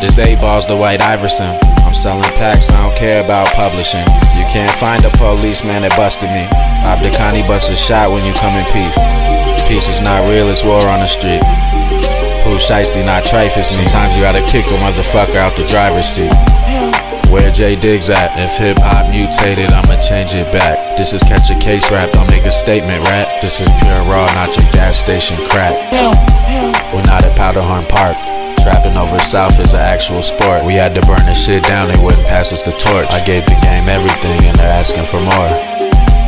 This eight ball's the white Iverson. I'm selling packs, I don't care about publishing. You can't find a policeman that busted me. Abdikani busts a shot when you come in peace. Peace is not real, it's war on the street. Pooh Shiesty, not trife, it's me. Sometimes you gotta kick a motherfucker out the driver's seat. Where J Diggs at? If hip hop mutated, I'ma change it back. This is catch a case rap, don't make a statement rap. This is pure raw, not your gas station crack. We're not at Powderhorn Park. Trapping over south is an actual sport. We had to burn the shit down, they wouldn't pass us the torch. I gave the game everything and they're asking for more.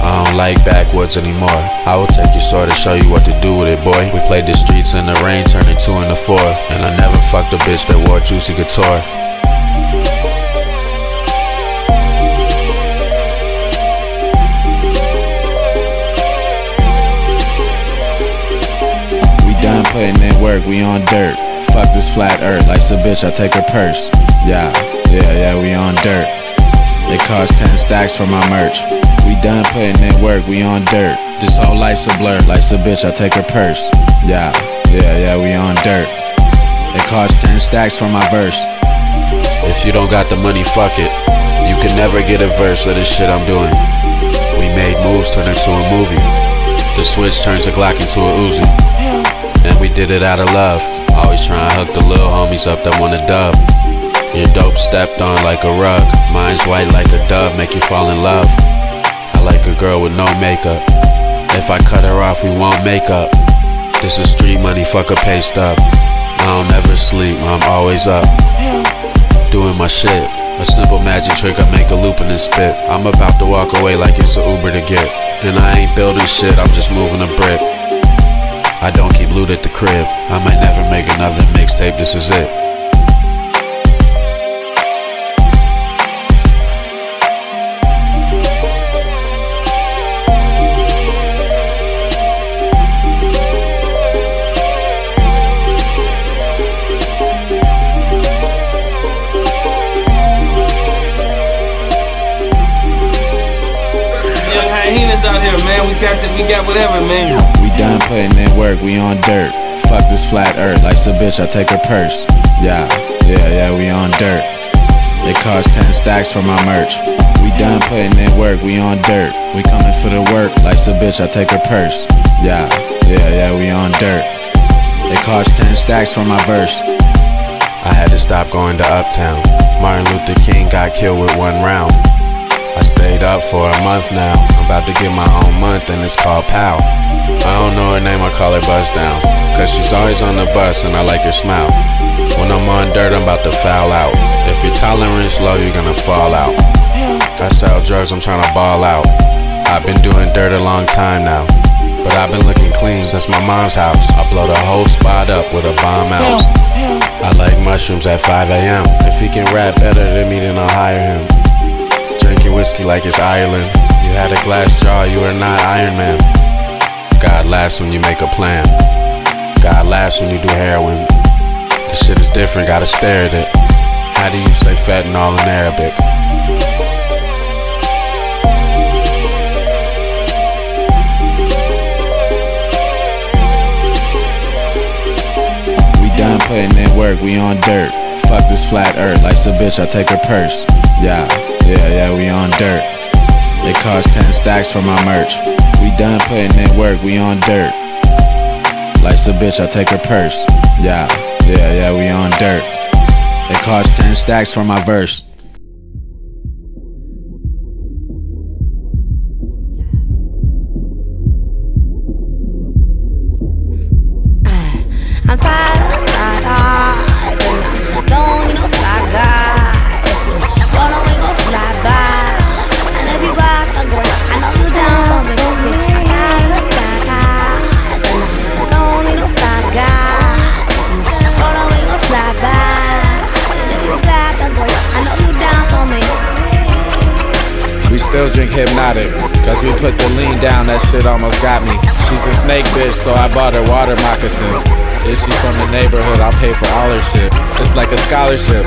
I don't like backwoods anymore. I will take your sword and show you what to do with it, boy. We played the streets in the rain, turning two into four. And I never fucked a bitch that wore Juicy Couture. We done putting in work, we on dirt. Fuck this flat earth, life's a bitch, I take her purse. Yeah, yeah, yeah, we on dirt. It cost 10 stacks for my merch. We done putting in work, we on dirt. This whole life's a blur, life's a bitch, I take her purse. Yeah, yeah, yeah, we on dirt. It cost 10 stacks for my verse. If you don't got the money, fuck it. You can never get a verse of this shit I'm doing. We made moves turn into a movie. The switch turns a Glock into a Uzi. And we did it out of love. Always trying to hook the little homies up that want a dub. Your dope stepped on like a rug. Mine's white like a dove, make you fall in love. Like a girl with no makeup. If I cut her off, we won't make up. This is street money, fuck a pay stub. I don't ever sleep, I'm always up. Doing my shit. A simple magic trick, I make a loop and then spit. I'm about to walk away like it's an Uber to get. And I ain't building shit, I'm just moving a brick. I don't keep loot at the crib. I might never make another mixtape, this is it. We got the, we got whatever, man. We done putting in work, we on dirt. Fuck this flat earth, life's a bitch, I take her purse. Yeah, yeah, yeah, we on dirt. It cost 10 stacks for my merch. We done putting in work, we on dirt. We coming for the work, life's a bitch, I take her purse. Yeah, yeah, yeah, we on dirt. It cost 10 stacks for my verse. I had to stop going to Uptown. Martin Luther King got killed with one round. I stayed up for a month now. I'm about to get my own month and it's called POW. I don't know her name, I call her Buzz Down. Cause she's always on the bus and I like her smile. When I'm on dirt, I'm about to foul out. If your tolerance low, you're gonna fall out. I sell drugs, I'm trying to ball out. I've been doing dirt a long time now. But I've been looking clean since my mom's house. I blow the whole spot up with a bomb house. I like mushrooms at 5 a.m. If he can rap better than me, then I'll hire him. Whiskey like it's Ireland. You had a glass jaw, you are not Iron Man. God laughs when you make a plan. God laughs when you do heroin. This shit is different, gotta stare at it. How do you say fentanyl in Arabic? We done putting in work, we on dirt. Fuck this flat earth, life's a bitch, I take her purse. Yeah, yeah, yeah, we on dirt. It cost 10 stacks for my merch. We done putting in work, we on dirt. Life's a bitch, I take her purse. Yeah, yeah, yeah, we on dirt. It cost 10 stacks for my verse. Still drink Hpnotiq. Cause we put the lean down, that shit almost got me. She's a snake bitch, so I bought her water moccasins. If she's from the neighborhood, I'll pay for all her shit. It's like a scholarship.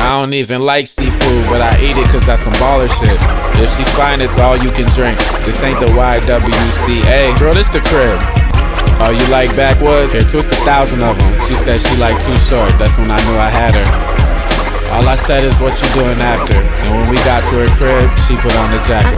I don't even like seafood, but I eat it cause that's some baller shit. If she's fine, it's all you can drink. This ain't the YWCA. Girl, this the crib. Oh, you like backwoods? Here, twist a thousand of them. She said she like too short. That's when I knew I had her. All I said is what you doing after. And when we got to her crib, she put on the jacket.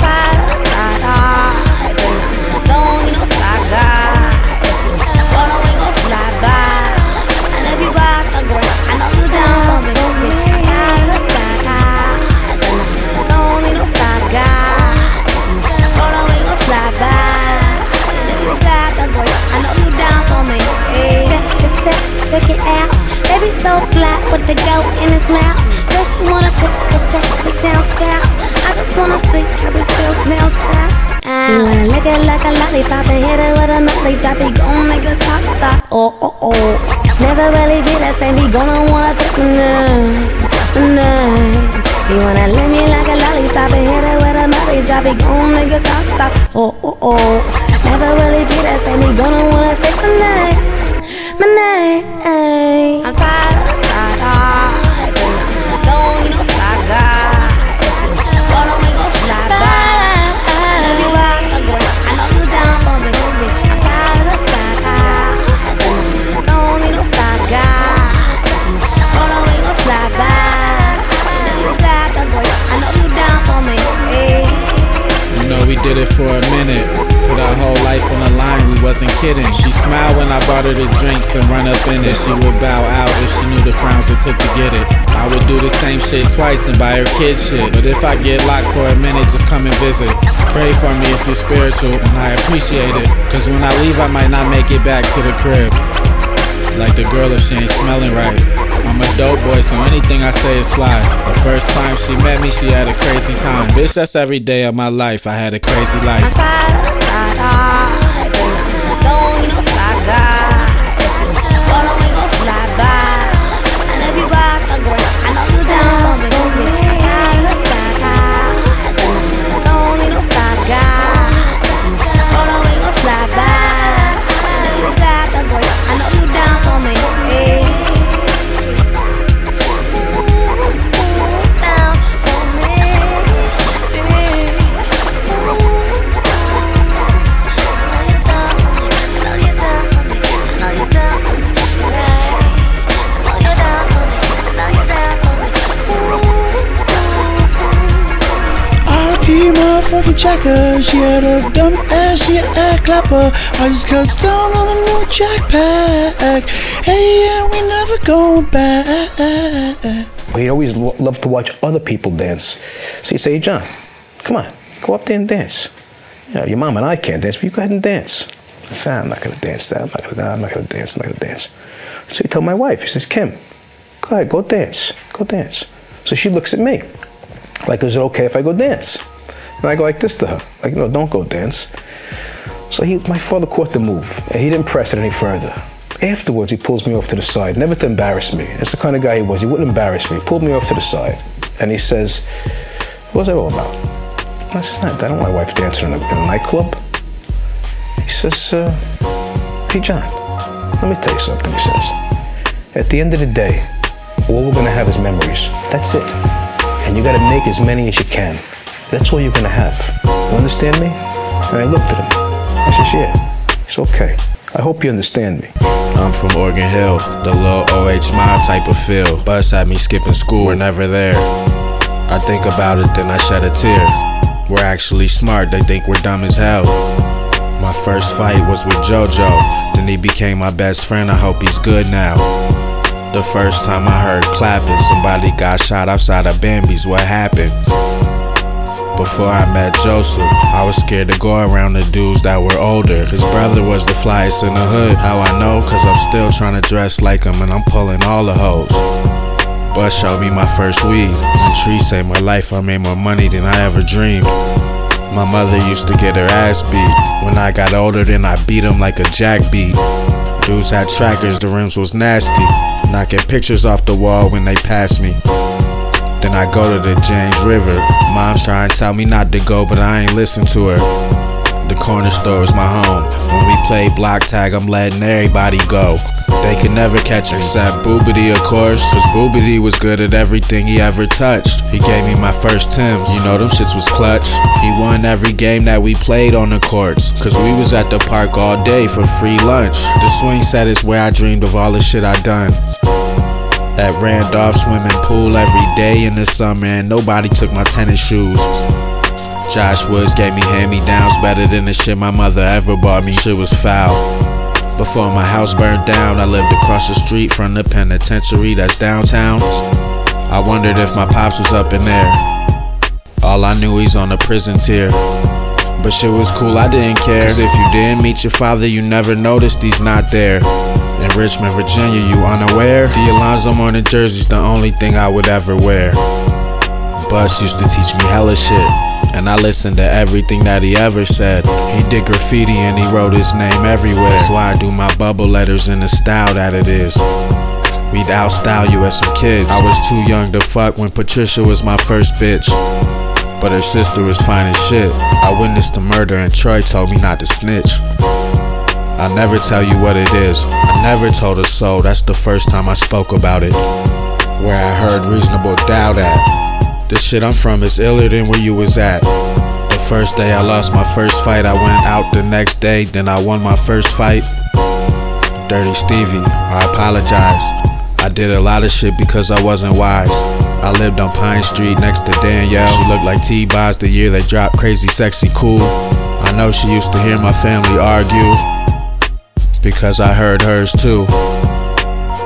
Check it out, baby so flat with the goat in his mouth. Wanna take it, take me down south. I just wanna see how we feel down south. Ah. You wanna lick it like a lollipop and hit it with a molly drop. He gon' make us hot stop. Oh oh oh. Never really get that same. He gonna wanna take me now, now. He wanna lick me like a lollipop and hit it with a molly drop. He gon' make us hot stop. Oh oh oh. Never really be that same. He gonna wanna take my name, my name. I'm tired of the did it for a minute. Put our whole life on the line, we wasn't kidding. She smiled when I bought her the drinks and run up in it. She would bow out if she knew the frowns it took to get it. I would do the same shit twice and buy her kid shit. But if I get locked for a minute, just come and visit. Pray for me if you're spiritual, and I appreciate it. Cause when I leave, I might not make it back to the crib. Like the girl if she ain't smelling right. I'm a dope boy, so anything I say is fly. The first time she met me, she had a crazy time. Bitch, that's every day of my life. I had a crazy life. Motherfucking jacker. She had a dumb ass, she a clapper. I just cut down on a new jackpack. Hey, yeah, we never going back. He'd always lo- love to watch other people dance. So he'd say, John, come on, go up there and dance. You know, your mom and I can't dance, but you go ahead and dance. I said, I'm not going to dance that. I'm not going to I'm not going to dance. I'm not going to dance. So he told my wife, he says, Kim, go ahead, go dance. Go dance. So she looks at me. Like, is it okay if I go dance? And I go like this to her. Like, no, don't go dance. So he, my father caught the move, and he didn't press it any further. Afterwards, he pulls me off to the side, never to embarrass me. It's the kind of guy he was. He wouldn't embarrass me. He pulled me off to the side, and he says, "What's that all about?" I said, "I don't want my wife dancing in a, in a nightclub." He says, uh, "Hey, John, let me tell you something." He says, "At the end of the day, all we're gonna have is memories. That's it, and you gotta make as many as you can. That's all you're gonna have. You understand me?" And I looked at him. I says, "Yeah." it's okay. I hope you understand me. I'm from Oregon Hill, the little OH mob type of feel. Bus had me skipping school, we're never there. I think about it, then I shed a tear. We're actually smart, they think we're dumb as hell. My first fight was with JoJo, then he became my best friend. I hope he's good now. The first time I heard clapping, somebody got shot outside of Bambi's. What happened? Before I met Joseph, I was scared to go around the dudes that were older. His brother was the flyest in the hood. How I know? Cause I'm still trying to dress like him and I'm pulling all the hoes. But showed me my first weed. And Tree saved my life. I made more money than I ever dreamed. My mother used to get her ass beat. When I got older, then I beat him like a jack beat. Dudes had trackers, the rims was nasty. Knocking pictures off the wall when they passed me. Then I go to the James River. Mom's trying to tell me not to go, but I ain't listen to her. The corner store is my home. When we play block tag, I'm letting everybody go. They could never catch me except Boobity, of course. Cause Boobity was good at everything he ever touched. He gave me my first Tims. You know them shits was clutch. He won every game that we played on the courts. Cause we was at the park all day for free lunch. The swing set is where I dreamed of all the shit I done. At Randolph swimming pool every day in the summer and nobody took my tennis shoes. Josh Woods gave me hand-me-downs better than the shit my mother ever bought me. Shit was foul. Before my house burned down, I lived across the street from the penitentiary that's downtown. I wondered if my pops was up in there. All I knew he's on the prison tier. But shit was cool, I didn't care. Cause if you didn't meet your father, you never noticed he's not there. In Richmond, Virginia, you unaware? The Alonzo Mourning jersey's the only thing I would ever wear. Bus used to teach me hella shit. And I listened to everything that he ever said. He did graffiti and he wrote his name everywhere. That's why I do my bubble letters in the style that it is. We'd outstyle you as some kids. I was too young to fuck when Patricia was my first bitch. But her sister was fine as shit. I witnessed the murder and Troy told me not to snitch. I never tell you what it is. I never told a soul. That's the first time I spoke about it. Where I heard reasonable doubt at. The shit I'm from is iller than where you was at. The first day I lost my first fight, I went out the next day, then I won my first fight. Dirty Stevie, I apologize. I did a lot of shit because I wasn't wise. I lived on Pine Street next to Danielle. She looked like T-Boz the year they dropped Crazy Sexy Cool. I know she used to hear my family argue because I heard hers too.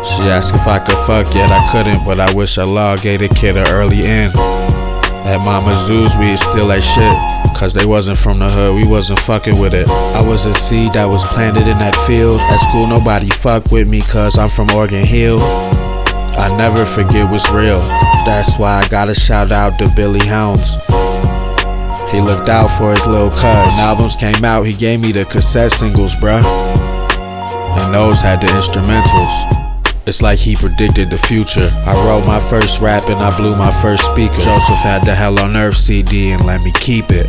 She asked if I could fuck, yet I couldn't, but I wish Allah gave the kid an early end. At Mama Zu's, we still that shit. Cause they wasn't from the hood, we wasn't fucking with it. I was a seed that was planted in that field. At school, nobody fuck with me cause I'm from Oregon Hill. I never forget what's real. That's why I gotta shout out to Billy Helms. He looked out for his little cuz. When albums came out, he gave me the cassette singles, bruh. And those had the instrumentals. It's like he predicted the future. I wrote my first rap and I blew my first speaker. Joseph had the Hell on Earth CD and let me keep it.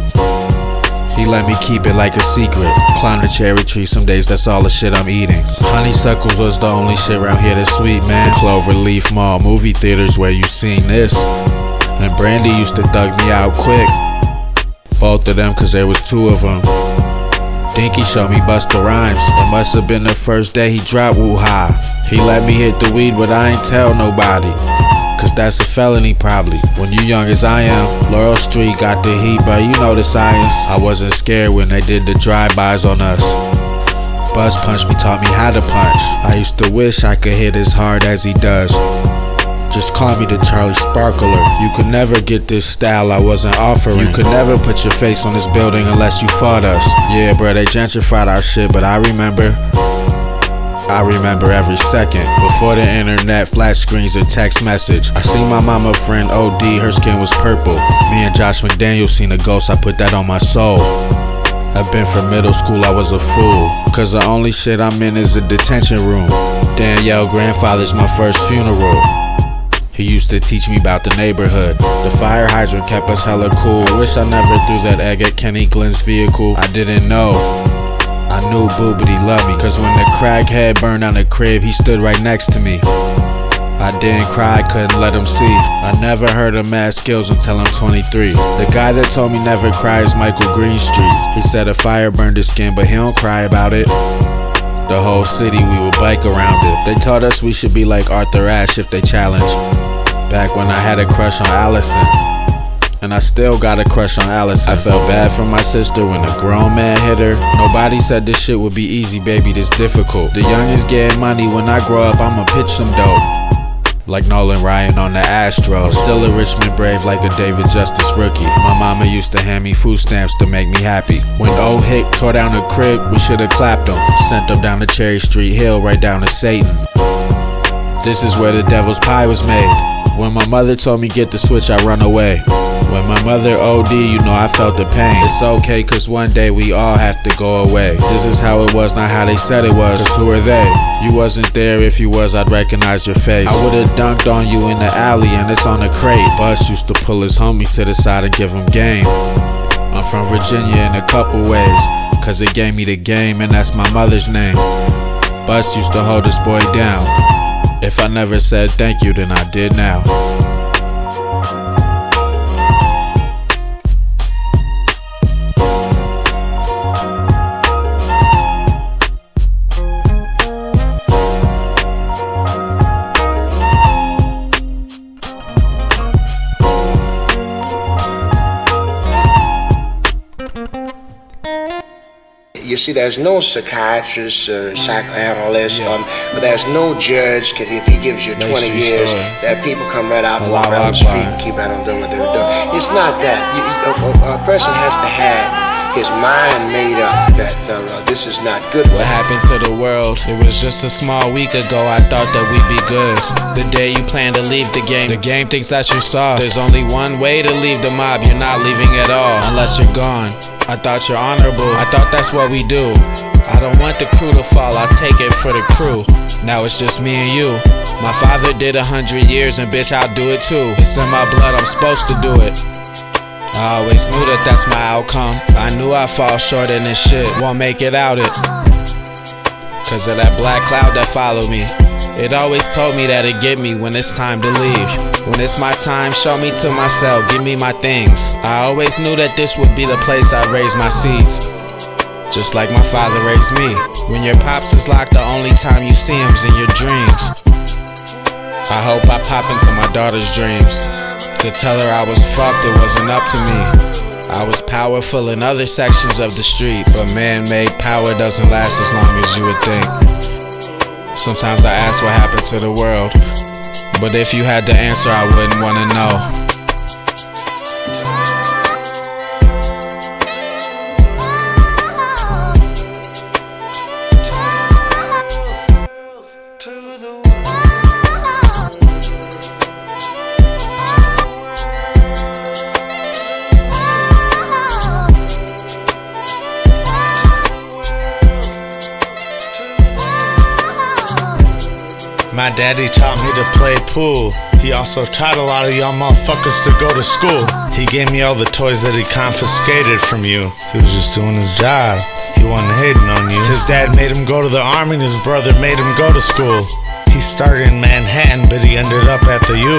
He let me keep it like a secret. Climb the cherry tree, some days that's all the shit I'm eating. Honeysuckles was the only shit around here that's sweet, man. Cloverleaf Mall, movie theaters where you seen this. And Brandy used to thug me out quick. Both of them, cause there was two of them. Dinky showed me Busta Rhymes. It must have been the first day he dropped Woo Ha. He let me hit the weed, but I ain't tell nobody. Cause that's a felony probably. When you young as I am, Laurel Street got the heat, but you know the science. I wasn't scared when they did the drive-bys on us. Buzz Punch me taught me how to punch. I used to wish I could hit as hard as he does. Just call me the Charlie Sparkler. You could never get this style I wasn't offering. You could never put your face on this building unless you fought us. Yeah, bro, they gentrified our shit, but I remember. I remember every second. Before the internet, flat screens, and text message. I seen my mama friend OD, her skin was purple. Me and Josh McDaniel seen a ghost, I put that on my soul. I've been from middle school, I was a fool. Cause the only shit I'm in is a detention room. Danielle grandfather's my first funeral. He used to teach me about the neighborhood. The fire hydrant kept us hella cool. Wish I never threw that egg at Kenny Glenn's vehicle. I didn't know. I knew Boobity loved me. Cause when the crackhead burned down the crib, he stood right next to me. I didn't cry, couldn't let him see. I never heard of Mad Skillz until I'm 23. The guy that told me never cry is Michael Greenstreet. He said a fire burned his skin, but he don't cry about it. The whole city, we would bike around it. They taught us we should be like Arthur Ashe if they challenged. Back when I had a crush on Allison. And I still got a crush on Allison. I felt bad for my sister when a grown man hit her. Nobody said this shit would be easy, baby, this difficult. The youngest getting money when I grow up, I'ma pitch some dope. Like Nolan Ryan on the Astros. Still a Richmond Brave like a David Justice rookie. My mama used to hand me food stamps to make me happy. When old Hick tore down the crib, we should've clapped him. Sent him down the Cherry Street Hill, right down to Satan. This is where the devil's pie was made. When my mother told me get the switch, I run away. When my mother OD, you know I felt the pain. It's okay, cause one day we all have to go away. This is how it was, not how they said it was. Cause who are they? You wasn't there, if you was, I'd recognize your face. I would've dunked on you in the alley, and it's on a crate. Bus used to pull his homie to the side and give him game. I'm from Virginia in a couple ways, cause it gave me the game, and that's my mother's name. Bus used to hold this boy down. If I never said thank you, then I did now. You see, there's no psychiatrist or psychoanalyst, um, but there's no judge. Cause if he gives you 20 Street years, story. that people come right out and walk around the street and keep on doing what they're doing. It's not that. You- a, a person has to have his mind made up that uh, this is not good. What happened to the world? It was just a small week ago. I thought that we'd be good. The day you plan to leave the game, the game thinks that you're soft. There's only one way to leave the mob. You're not leaving at all unless you're gone. I thought you're honorable. I thought that's what we do. I don't want the crew to fall. I'll take it for the crew. Now it's just me and you. My father did a hundred years, and bitch, I'll do it too. It's in my blood. I'm supposed to do it. I always knew that that's my outcome. I knew I'd fall short in this shit. Won't make it out it. Cause of that black cloud that followed me. It always told me that it get me when it's time to leave. When it's my time, show me to myself, give me my things. I always knew that this would be the place I raise my seeds. Just like my father raised me. When your pops is locked, the only time you see him's in your dreams. I hope I pop into my daughter's dreams. To tell her I was fucked, it wasn't up to me. I was powerful in other sections of the streets, but man made power doesn't last as long as you would think. Sometimes I ask what happened to the world, but if you had the answer, I wouldn't wanna know. Daddy taught me to play pool. He also taught a lot of y'all motherfuckers to go to school. He gave me all the toys that he confiscated from you. He was just doing his job. He wasn't hating on you. His dad made him go to the army and his brother made him go to school. He started in Manhattan, but he ended up at the U.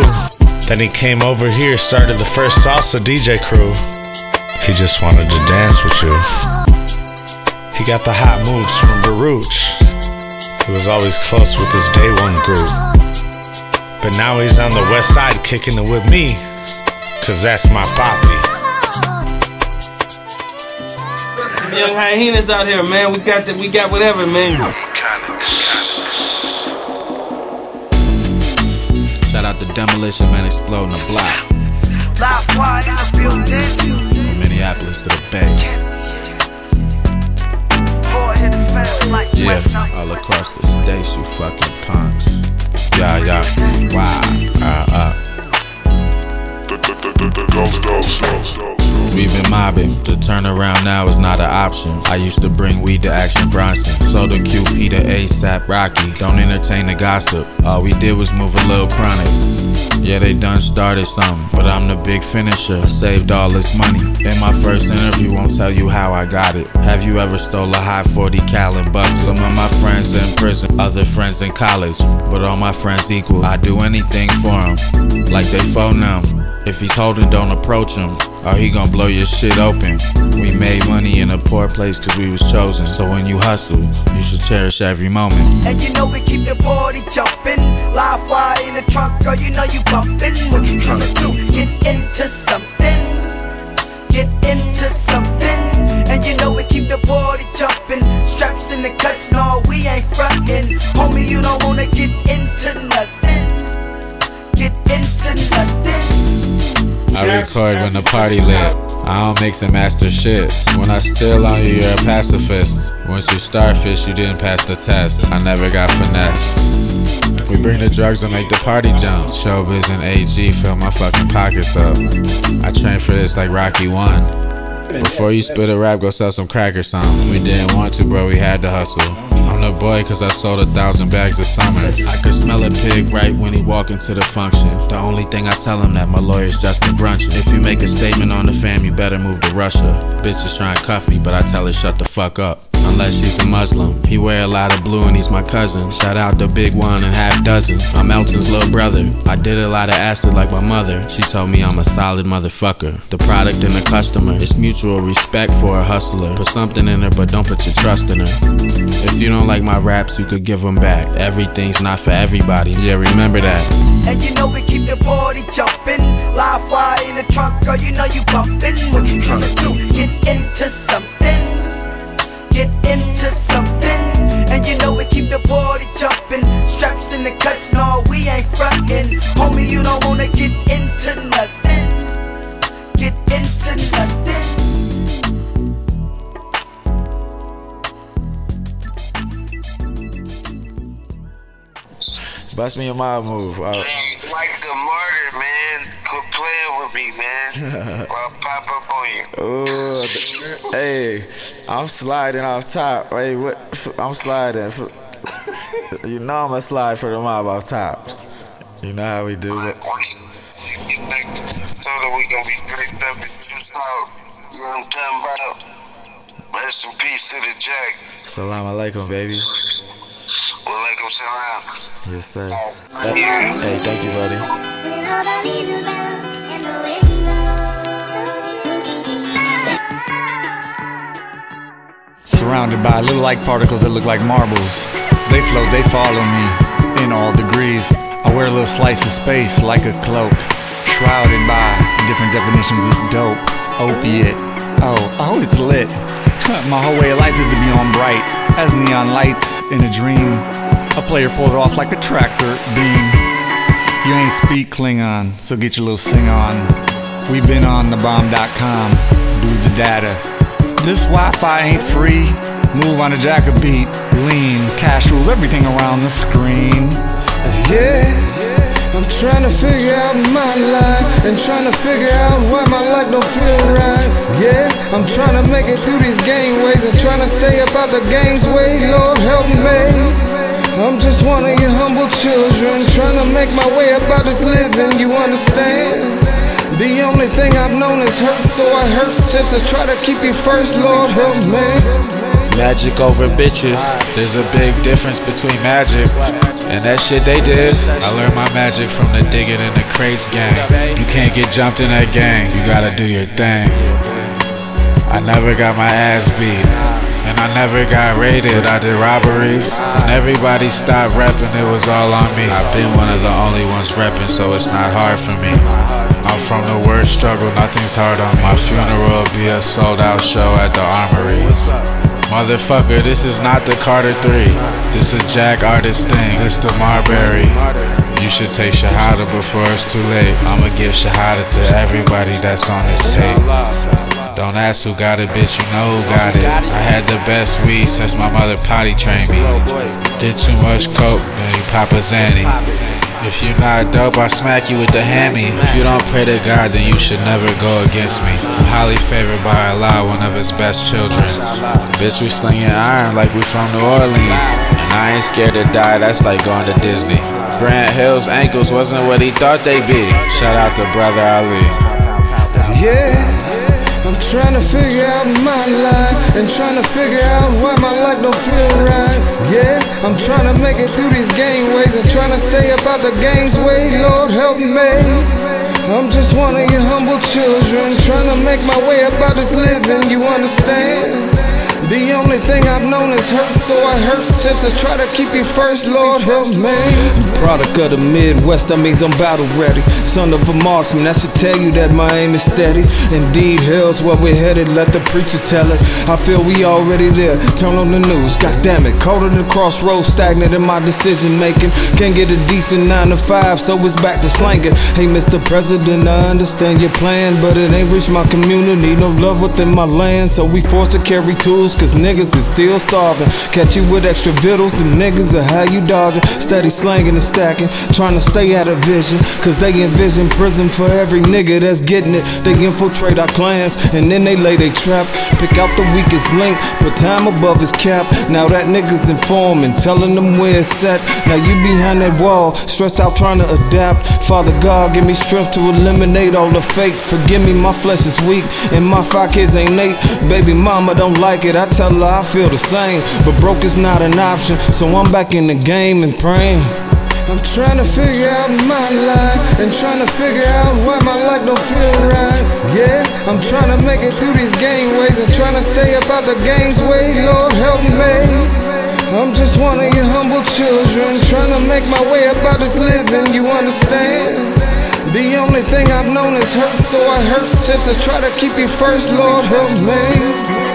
Then he came over here, started the first salsa DJ crew. He just wanted to dance with you. He got the hot moves from Baruch. He was always close with his day one group. But now he's on the west side kicking it with me. Cause that's my poppy. Young hyenas out here, man. We got the, we got whatever, man. Shout out to Demolition Man exploding the block. Live wire in the building. From Minneapolis to the Bay. Yeah, all across the states, you fucking punks. Yeah, yeah. Wow. Uh, uh. We've been mobbing. To turn around now is not an option. I used to bring weed to Action Bronson. Sold a Q, Peter, ASAP, Rocky. Don't entertain the gossip. All we did was move a little chronic. Yeah, they done started something, but I'm the big finisher. Saved all this money. In my first interview, won't tell you how I got it. Have you ever stole a high 40 cal and buck? Some of my friends in prison, other friends in college, but all my friends equal. I do anything for them, like they phone them. If he's holding, don't approach him, or he gon' blow your shit open. We made money in a poor place cause we was chosen. So when you hustle, you should cherish every moment. And you know we keep the party jumping. Live wire in the trunk, girl, you know you bumping. What you tryna do? Get into something. Get into something. And you know we keep the party jumping. Straps in the cuts, no, we ain't frontin'. Homie, you don't wanna get into nothing. Get into nothing. I record when the party lit. I don't mix and master shit. When I still on you, you're a pacifist. Once you starfish, you didn't pass the test. I never got finesse. We bring the drugs and make the party jump. Showbiz and AG fill my fucking pockets up. I train for this like Rocky 1. Before you spit a rap, go sell some crack or something. We didn't want to, bro, we had to hustle. I'm the boy cause I sold a thousand bags this summer. I could smell a pig right when he walk into the function. The only thing I tell him that my lawyer's Justin Brunch. If you make a statement on the fam, you better move to Russia. Bitches try and cuff me, but I tell her shut the fuck up unless she's a Muslim. He wear a lot of blue and he's my cousin. Shout out the big one and half dozen. I'm Elton's little brother. I did a lot of acid like my mother. She told me I'm a solid motherfucker. The product and the customer. It's mutual respect for a hustler. Put something in her, but don't put your trust in her. If you don't like my raps, you could give them back. Everything's not for everybody. Yeah, remember that. And you know we keep the party jumping. Live fire in the trunk, girl, you know you bumping. What you tryna do? Get into something get into something. And you know we keep the party jumping. Straps in the cuts, no, we ain't frontin'. Homie, you don't wanna get into nothing. Get into nothing. Bust me a mob move. Uh, man. I'll pop up on you. Ooh, hey, I'm sliding off top. Hey, what? I'm sliding. You know I'm going to slide for the mob off tops. You know how we do it. So that we gonna be great up and juiced out. You know what I'm talking about? Rest in peace to the Jack. Salam alaikum, baby. Walaikum salam. Yes, sir. Hey, hey, thank you, buddy. Surrounded by little like particles that look like marbles. They float, they follow me in all degrees. I wear a little slice of space like a cloak, shrouded by different definitions of dope, opiate. Oh, oh, it's lit. My whole way of life is to be on bright as neon lights in a dream. A player pulled it off like a tractor beam. You ain't speak Klingon, so get your little sing on. We've been on the bomb.com, do the data. This Wi-Fi ain't free. Move on a jack a beat, lean, cash rules everything around the screen. Yeah, I'm trying to figure out my life and trying to figure out why my life don't feel right. Yeah, I'm trying to make it through these gangways and trying to stay up out the gang's way. Lord help me. I'm just one of your humble children trying to make my way about this living. You understand? The only thing I've known is hurt, so I hurt just to try to keep you first. Lord help me. Magic over bitches. There's a big difference between magic and that shit they did. I learned my magic from the digging in the crates gang. You can't get jumped in that gang. You gotta do your thing. I never got my ass beat. And I never got raided, I did robberies. When everybody stopped rapping, it was all on me. I've been one of the only ones rapping, so it's not hard for me. From the worst struggle, nothing's hard on. My funeral be a sold out show at the Armory. Motherfucker, this is not the Carter 3. This is Jack artist thing. This the Marbury. You should take Shahada before it's too late. I'ma give Shahada to everybody that's on this tape. Don't ask who got it, bitch, you know who got it. I had the best weed since my mother potty trained me. Did too much coke, then you pop a Zanny. If you're not dope, I smack you with the hammy. If you don't pray to God, then you should never go against me. I'm highly favored by Allah, one of his best children. Bitch, we slinging iron like we from New Orleans. And I ain't scared to die, that's like going to Disney. Grant Hill's ankles wasn't what he thought they'd be. Shout out to Brother Ali. Yeah. Trying to figure out my life and trying to figure out why my life don't feel right. Yeah, I'm trying to make it through these gangways and trying to stay up out the gang's way. Lord help me. I'm just one of your humble children trying to make my way about this living. You understand? The only thing I've known is hurt, so I hurt just to try to keep you first, Lord help me. Product of the Midwest, that means I'm battle ready. Son of a marksman, that should tell you that my aim is steady. Indeed, hell's where we're headed, let the preacher tell it. I feel we already there, turn on the news, god damn it. In the crossroads, stagnant in my decision making. Can't get a decent 9 to 5, so it's back to slanging. Hey, Mr. President, I understand your plan, but it ain't reached my community. No love within my land, so we forced to carry tools lose, cause niggas is still starving. Catch you with extra vittles, them niggas are how you dodging. Steady slanging and stacking, trying to stay out of vision. Cause they envision prison for every nigga that's getting it. They infiltrate our clans, and then they lay they trap. Pick out the weakest link, put time above his cap. Now that nigga's informing, telling them where it's at. Now you behind that wall, stressed out trying to adapt. Father God, give me strength to eliminate all the fake. Forgive me, my flesh is weak, and my five kids ain't eight. Baby mama don't like it, I tell her I feel the same. But broke is not an option, so I'm back in the game and praying. I'm trying to figure out my life and trying to figure out why my life don't feel right. Yeah, I'm trying to make it through these game ways and trying to stay about the game's way. Lord help me. I'm just one of your humble children trying to make my way about this living. You understand? The only thing I've known is hurt, so I hurt just to try to keep you first. Lord help me.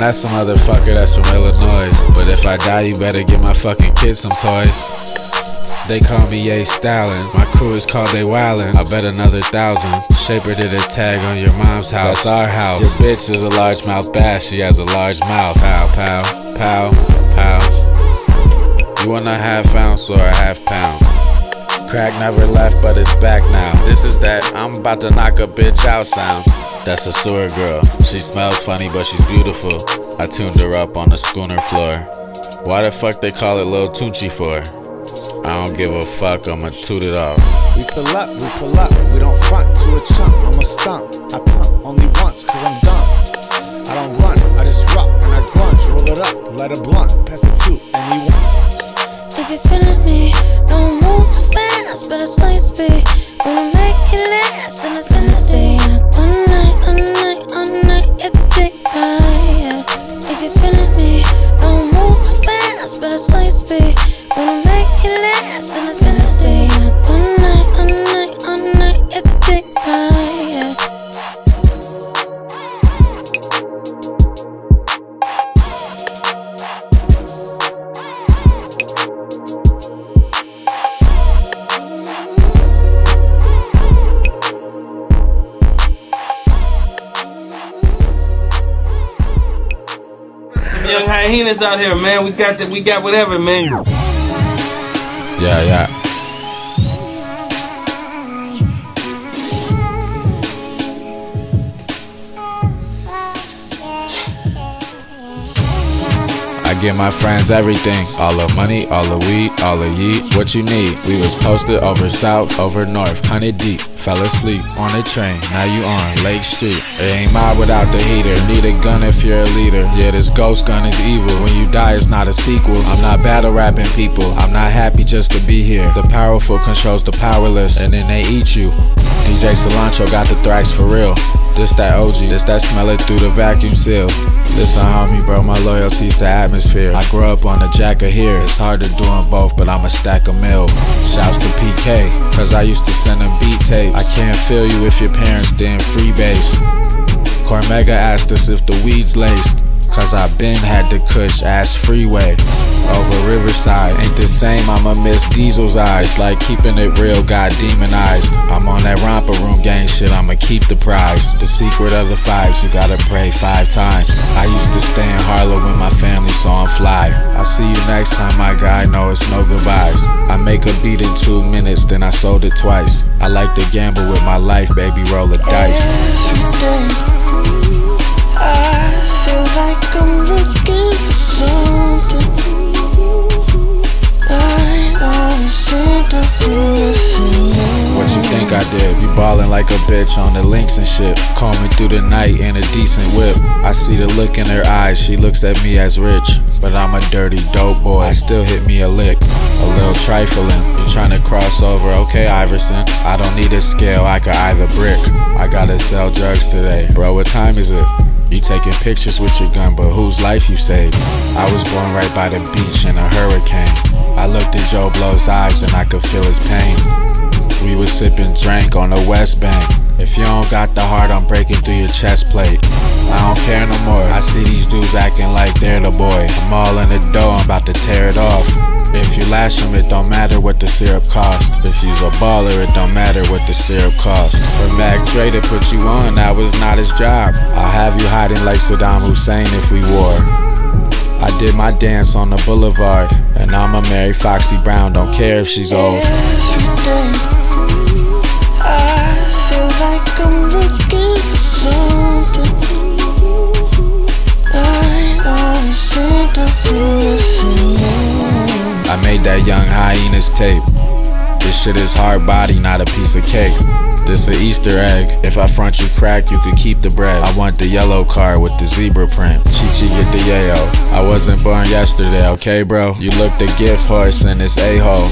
I'll finesse a motherfucker that's from Illinois. But if I die, you better give my fucking kids some toys. They call me A Stalin. My crew is called They Wildin'. I bet another thousand. Shaper did a tag on your mom's house. That's our house. Your bitch is a largemouth bass. She has a large mouth. Pow, pow, pow, pow. You want a half ounce or a half pound? Crack never left, but it's back now. This is that I'm about to knock a bitch out sound. That's a sewer girl. She smells funny, but she's beautiful. I tuned her up on the schooner floor. Why the fuck they call it Lil Tunchi for? I don't give a fuck, I'ma toot it off. We pull up, we pull up, we don't front to a chump. I'ma stomp, I pump only once, cause I'm dumb. I don't run, I just rock and I grunge. Roll it up, light a blunt, pass it to anyone. If you're feeling me, don't move too fast, but it's nice to be Gonna make it last in a fantasy One night, all night, all night If you think right, yeah. If you're feeling me Don't move too fast, but it's nice to be hyenas out here, man. We got the, we got whatever, man. Yeah, yeah. Give my friends everything. All the money, all the weed, all the yeet. What you need? We was posted over south, over north, hundred deep. Fell asleep on a train, now you on Lake Street. It ain't mob without the heater. Need a gun if you're a leader. Yeah, this ghost gun is evil. When you die, it's not a sequel. I'm not battle rapping people. I'm not happy just to be here. The powerful controls the powerless, and then they eat you. DJ Cilantro got the thrax for real. This that OG, this that smell it through the vacuum seal. Listen, homie, bro, my loyalty's to atmosphere. I grew up on the jack of here. It's hard to do them both, but I'm a stack of mill. Shouts to PK, cause I used to send him beat tapes. I can't feel you if your parents didn't freebase. Cormega asked us if the weed's laced. Cause I been had the kush ass freeway over Riverside. Ain't the same, I'ma miss Diesel's eyes. Like keeping it real got demonized. I'm on that romper room gang shit, I'ma keep the prize. The secret of the fives, you gotta pray five times. I used to stay in Harlem with my family, so I'm fly. I'll see you next time, my guy. No, it's no goodbyes. I make a beat in two minutes, then I sold it twice. I like to gamble with my life, baby, roll the dice. What you think I did? You ballin' like a bitch on the links and shit. Call me through the night in a decent whip. I see the look in her eyes, she looks at me as rich. But I'm a dirty dope boy, I still hit me a lick. A little trifling, You trying to cross over, okay, Iverson. I don't need a scale, I could either brick. I gotta sell drugs today. Bro, what time is it? You taking pictures with your gun, but whose life you saved? I was born right by the beach in a hurricane. I looked in Joe Blow's eyes and I could feel his pain. We was sipping drink on the West Bank. If you don't got the heart, I'm breaking through your chest plate. I don't care no more. I see these dudes acting like they're the boy. I'm all in the dough, I'm about to tear it off. If you lash him, it don't matter what the syrup cost. If you's a baller, it don't matter what the syrup cost. For Mac Dre to put you on, that was not his job. I'll have you hiding like Saddam Hussein if we war. I did my dance on the boulevard, and I'ma marry Foxy Brown, don't care if she's old. I feel I made that young hyenas tape. This shit is hard body, not a piece of cake. This a Easter egg. If I front you crack, you could keep the bread. I want the yellow car with the zebra print. Chi-Chi get the yayo. I wasn't born yesterday, okay, bro? You look the gift horse and it's a-hole.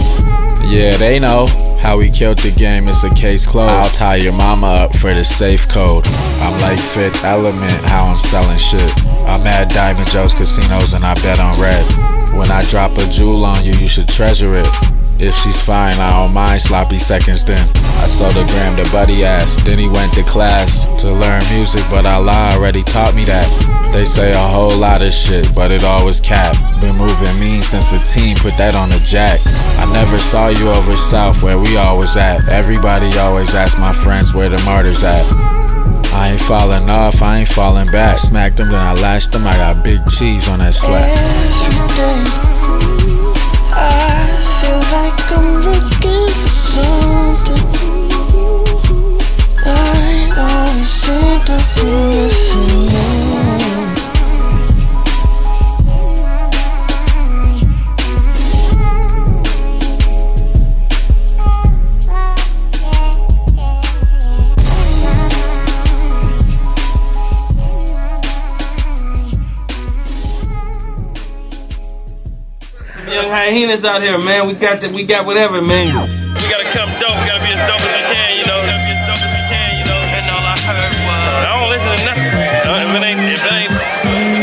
Yeah, they know how we killed the game. It's a case closed. I'll tie your mama up for the safe code. I'm like Fifth Element, how I'm selling shit. I'm at Diamond Joe's casinos and I bet on red. When I drop a jewel on you, you should treasure it. If she's fine, I don't mind sloppy seconds then. I sold a gram to Buddy ass. Then he went to class to learn music, but Allah already taught me that. They say a whole lot of shit, but it always cap. Been moving mean since the team put that on the jack. I never saw you over south where we always at. Everybody always ask my friends where the martyrs at. I ain't falling off, I ain't falling back. Smacked them, then I lashed them. I got big cheese on that slap. Young out here, man. We got the, we got whatever, man. We gotta come dope. We gotta be as dope as we can, you know. Gotta be as dope as we can, you know. And all I heard was. I don't listen to nothing. Uh, if it ain't, if it ain't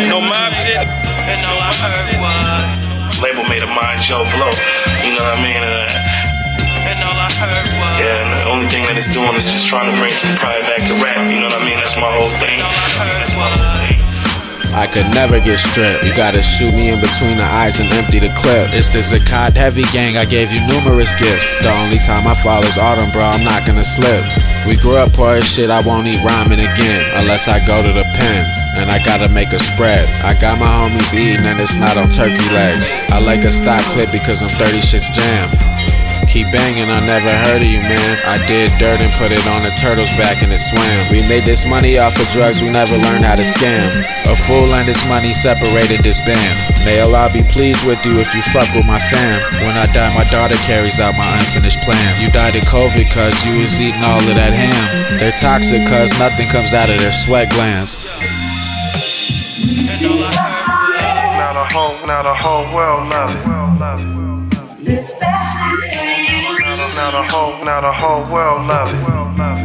no mob shit. And all I heard was. Label made a mind show Blow. You know what I mean? And, uh, And all I heard was. yeah, and the only thing that it's doing is just trying to bring some pride back to rap. You know what I mean? That's my whole thing. That's my whole thing. I could never get stripped. You gotta shoot me in between the eyes and empty the clip. It's the Zakat heavy gang, I gave you numerous gifts. The only time I fall is autumn, bro, I'm not gonna slip. We grew up poor as shit, I won't eat ramen again. Unless I go to the pen, and I gotta make a spread. I got my homies eating, and it's not on turkey legs. I like a stock clip because I'm 30 shits jam. Keep banging, I never heard of you, man. I did dirt and put it on the turtle's back and it swam. We made this money off of drugs, we never learned how to scam. A fool and his money separated this band. May Allah be pleased with you if you fuck with my fam. When I die, my daughter carries out my unfinished plans. You died of COVID cause you was eating all of that ham. They're toxic cause nothing comes out of their sweat glands. Now the whole, now the whole world love it. Now the whole, now the whole world love it. Now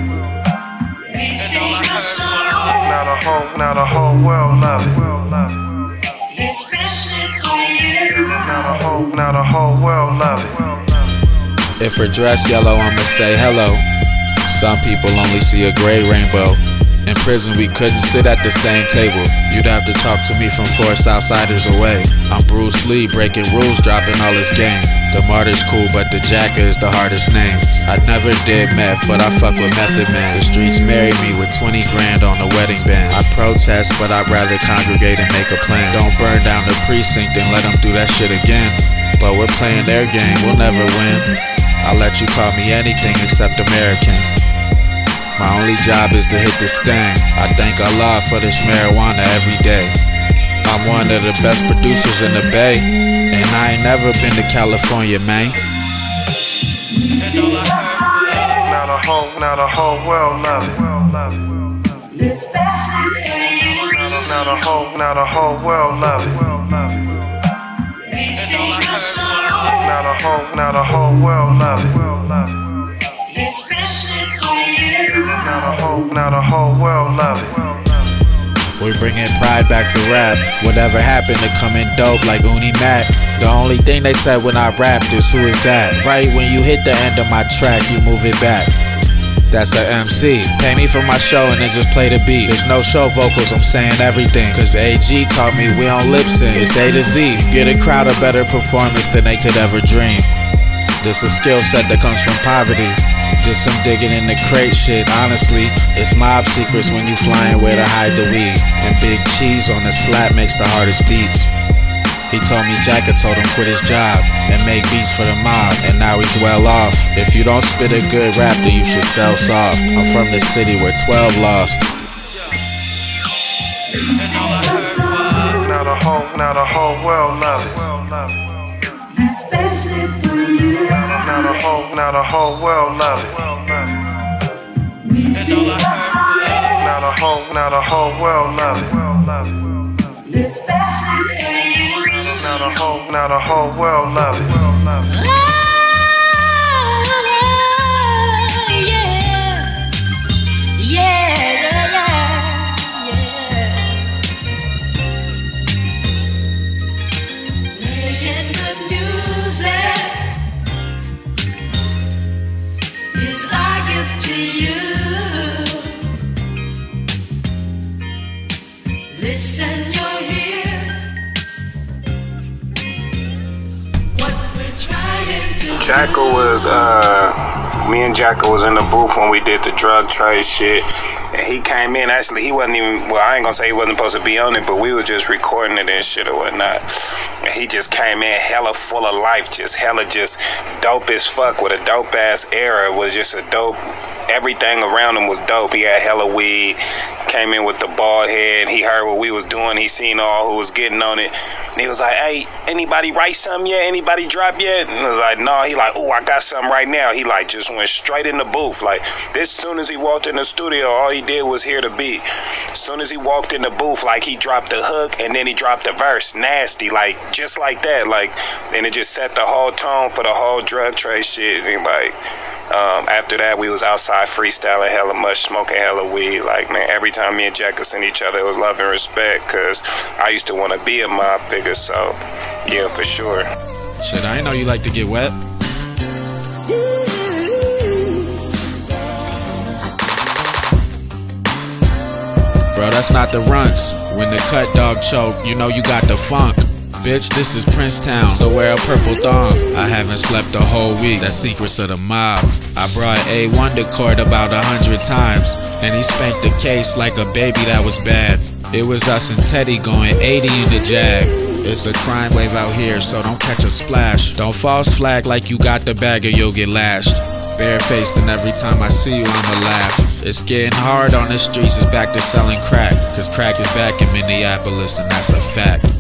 the whole, now the whole world love it. Now the whole, now the whole world love it. If her dress yellow, I'ma say hello. Some people only see a gray rainbow. In prison, we couldn't sit at the same table. You'd have to talk to me from four Southsiders away. I'm Bruce Lee, breaking rules, dropping all his game. The martyr's cool, but the Jacka is the hardest name. I never did meth, but I fuck with Method Man. The streets married me with 20 grand on the wedding band. I protest, but I'd rather congregate and make a plan. Don't burn down the precinct and let them do that shit again. But we're playing their game, we'll never win. I'll let you call me anything except American. My only job is to hit this thing. I thank Allah for this marijuana every day. I'm one of the best producers in the Bay, and I ain't never been to California, man. Now the whole, now the whole world love it. Now the whole, now the whole world love it. Now the whole, now the whole world love it. Now the whole, now the whole world love it. We're bringing pride back to rap. Whatever happened to coming dope like Uni Mac? The only thing they said when I rapped is who is that? Right when you hit the end of my track, you move it back. That's the MC. Pay me for my show and then just play the beat. There's no show vocals, I'm saying everything. Cause AG taught me we don't lip sync. It's A to Z. Get a crowd a better performance than they could ever dream. This a skill set that comes from poverty. Just some digging in the crate shit, honestly. It's mob secrets when you flying where to hide the weed. And Big Cheese on the slap makes the hardest beats. He told me Jacka told him quit his job and make beats for the mob, and now he's well off. If you don't spit a good rap, then you should sell soft. I'm from the city where 12 lost. Now the whole, now the whole world love it. Especially for you. Now the whole, now the whole world love it. We Now the whole, now the whole world love it. Now the whole, now the whole world love it. Jacka was uh me and Jacka was in the booth when we did the drug trade shit. And he came in actually he wasn't even well, I ain't gonna say he wasn't supposed to be on it, but we were just recording it and shit or whatnot. And he just came in hella full of life, just hella just dope as fuck with a dope ass era. Was just a dope everything around him was dope. He had hella weed, came in with the bald head. He heard what we was doing. He seen all who was getting on it. And he was like, hey, anybody write something yet? Anybody drop yet? And I was like, no. He like, oh, I got something right now. He like just went straight in the booth. Like this soon as he walked in the studio, all he did was hear the beat. As soon as he walked in the booth, like he dropped the hook and then he dropped the verse. Nasty, like just like that. Like and it just set the whole tone for the whole drug trade shit. And like um, after that, we was outside freestyling hella much, smoking hella weed. Like, man, every time me and Jack seen each other, it was love and respect because I used to want to be a mob figure. So, yeah, for sure. Shit, I know you like to get wet. Bro, that's not the runs. When the cut dog choke, you know you got the funk. Bitch, this is Princetown, so wear a purple thong. I haven't slept a whole week, that's secrets of the mob. I brought A1 to court about a hundred times, and he spanked the case like a baby that was bad. It was us and Teddy going 80 in the jag. It's a crime wave out here, so don't catch a splash. Don't false flag like you got the bag or you'll get lashed. Barefaced, and every time I see you, I'ma laugh. It's getting hard on the streets, it's back to selling crack. Cause crack is back in Minneapolis, and that's a fact.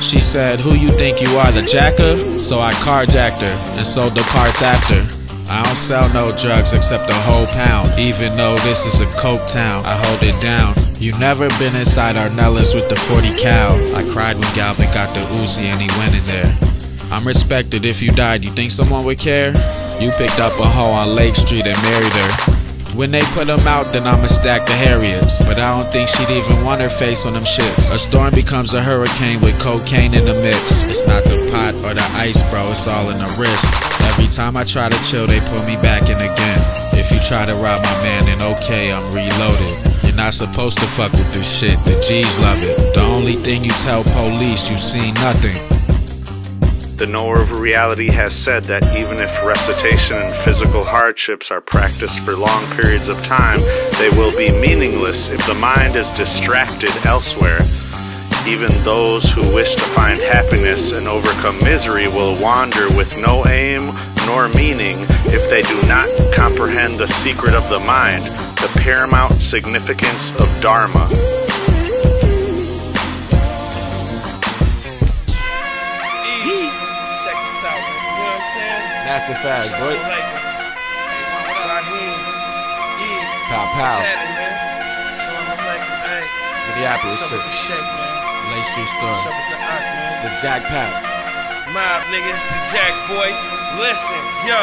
She said, Who you think you are, the Jacka? So I carjacked her and sold the parts after. I don't sell no drugs except a whole pound. Even though this is a coke town, I hold it down. You never been inside Arnellia's with the 40 cal. I cried when Galvin got the Uzi and he went in there. I'm respected if you died, you think someone would care? You picked up a hoe on Lake Street and married her. When they put them out, then I'ma stack the Harriets. But I don't think she'd even want her face on them shits. A storm becomes a hurricane with cocaine in the mix. It's not the pot or the ice, bro, it's all in the wrist. Every time I try to chill, they pull me back in again. If you try to rob my man, then okay, I'm reloaded. You're not supposed to fuck with this shit, the G's love it. The only thing you tell police, you seen nothing. The knower of reality has said that even if recitation and physical hardships are practiced for long periods of time, they will be meaningless if the mind is distracted elsewhere. Even those who wish to find happiness and overcome misery will wander with no aim nor meaning if they do not comprehend the secret of the mind, the paramount significance of Dharma. Saying? That's a fact, Shalom boy. Pow, pow. What's happening, man? Shalom Minneapolis shit. with the shake, man? Lake Street store. What's up with the Ark, man? It's the Jack Pack. Mob niggas, the Jack boy. Listen, yo.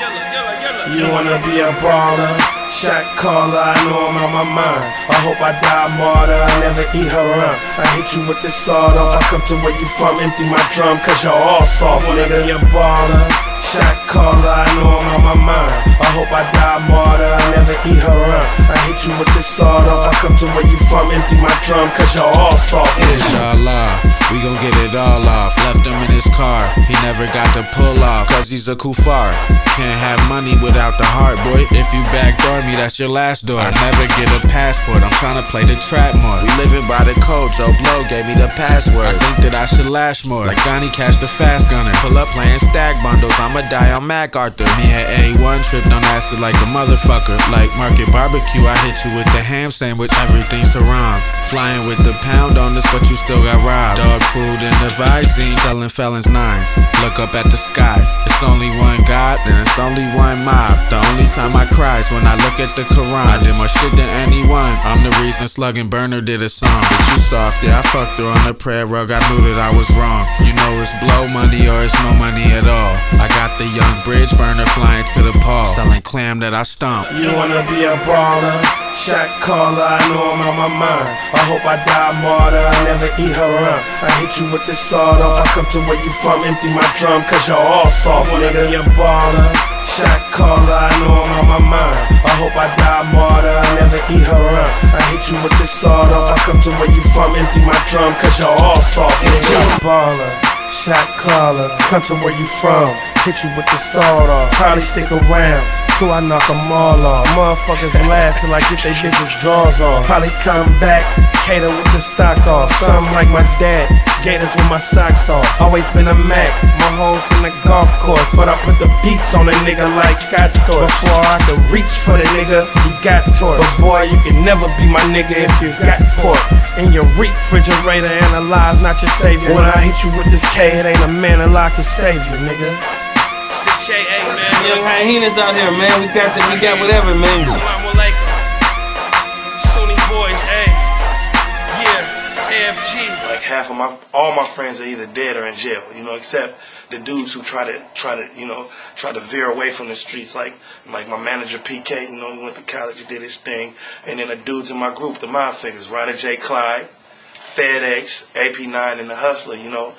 Yella, yella, yella. You wanna be a baller, shot caller, I know I'm on my mind. I hope I die martyr, I never eat her up. I hit you with this sawed off, I come to where you from, empty my drum, cause you're all soft, nigga. You a baller, shot caller, I know I'm on my mind. I hope I die martyr, I never eat her up. I hit you with this sawed off, I come to where you from, empty my drum, cause you're all soft. Inshallah, we gon' get it all off. Left him in his car, he never got to pull off. Cause he's a kuffar. Can't have money without the heart, boy. If you backdoor me, that's your last door. I never get a passport, I'm tryna play the trap more. We living by the code, Joe Blow gave me the password. I think that I should lash more. Like Johnny Cash the fast gunner. Pull up playing stack bundles, I'ma die on MacArthur. Me and A1 tripped on acid like a motherfucker. Like Market Barbecue, I hit you with the ham sandwich, everything's haram. Flying with the pound on us, but you still got robbed. Dog food in the Visine, selling felons nines. Look up at the sky, it's only one God, and it's only one mob. The only time I cry is when I look at the Quran. I did more shit than anyone. I'm the reason Slug and Burner did a song. But you soft, yeah, I fucked her on the prayer rug. I knew that I was wrong. You know it's blow money or it's no money at all. I got the young bridge burner flying to the paw, selling clam that I stomp. You wanna be a baller, shot caller, I know I'm on my mind. I hope I die martyr, I never eat her up. I hit you with this sawed off, I come to where you from, empty my drum, cause you're all soft, nigga. You a baller, shot caller, I know I'm on my mind. I hope I die martyr, I never eat her up. I hit you with this sawed off, I come to where you from, empty my drum, cause you're all soft, nigga. You a baller. Shot caller, come to where you from. Hit you with the sawed off. Probably stick around till I knock 'em all off. Motherfuckers laugh till I get they bitches draws on. Probably come back, cater with the stock off. Something like my dad, gators with my socks off. Always been a Mac, my hoes been a golf course. But I put the beats on a nigga like Scott Storch. Before I could reach for the nigga, he got torch. But boy, you can never be my nigga if you got pork. In your refrigerator, analyze, not your savior. When I hit you with this K, it ain't a man alive can save you, nigga. It's the hey, man. Young hyenas out here, man. We got the, we got whatever, man. Salam alaikum. Sunni boys, hey. Yeah, AFG. Like half of my, all my friends are either dead or in jail, you know, except the dudes who try to, try to, you know, try to veer away from the streets. Like, like my manager PK, you know, he went to college, he did his thing. And then the dudes in my group, the Mob Figaz, Rydah J. Klyde, FedEx, AP9, and the Husalah, you know.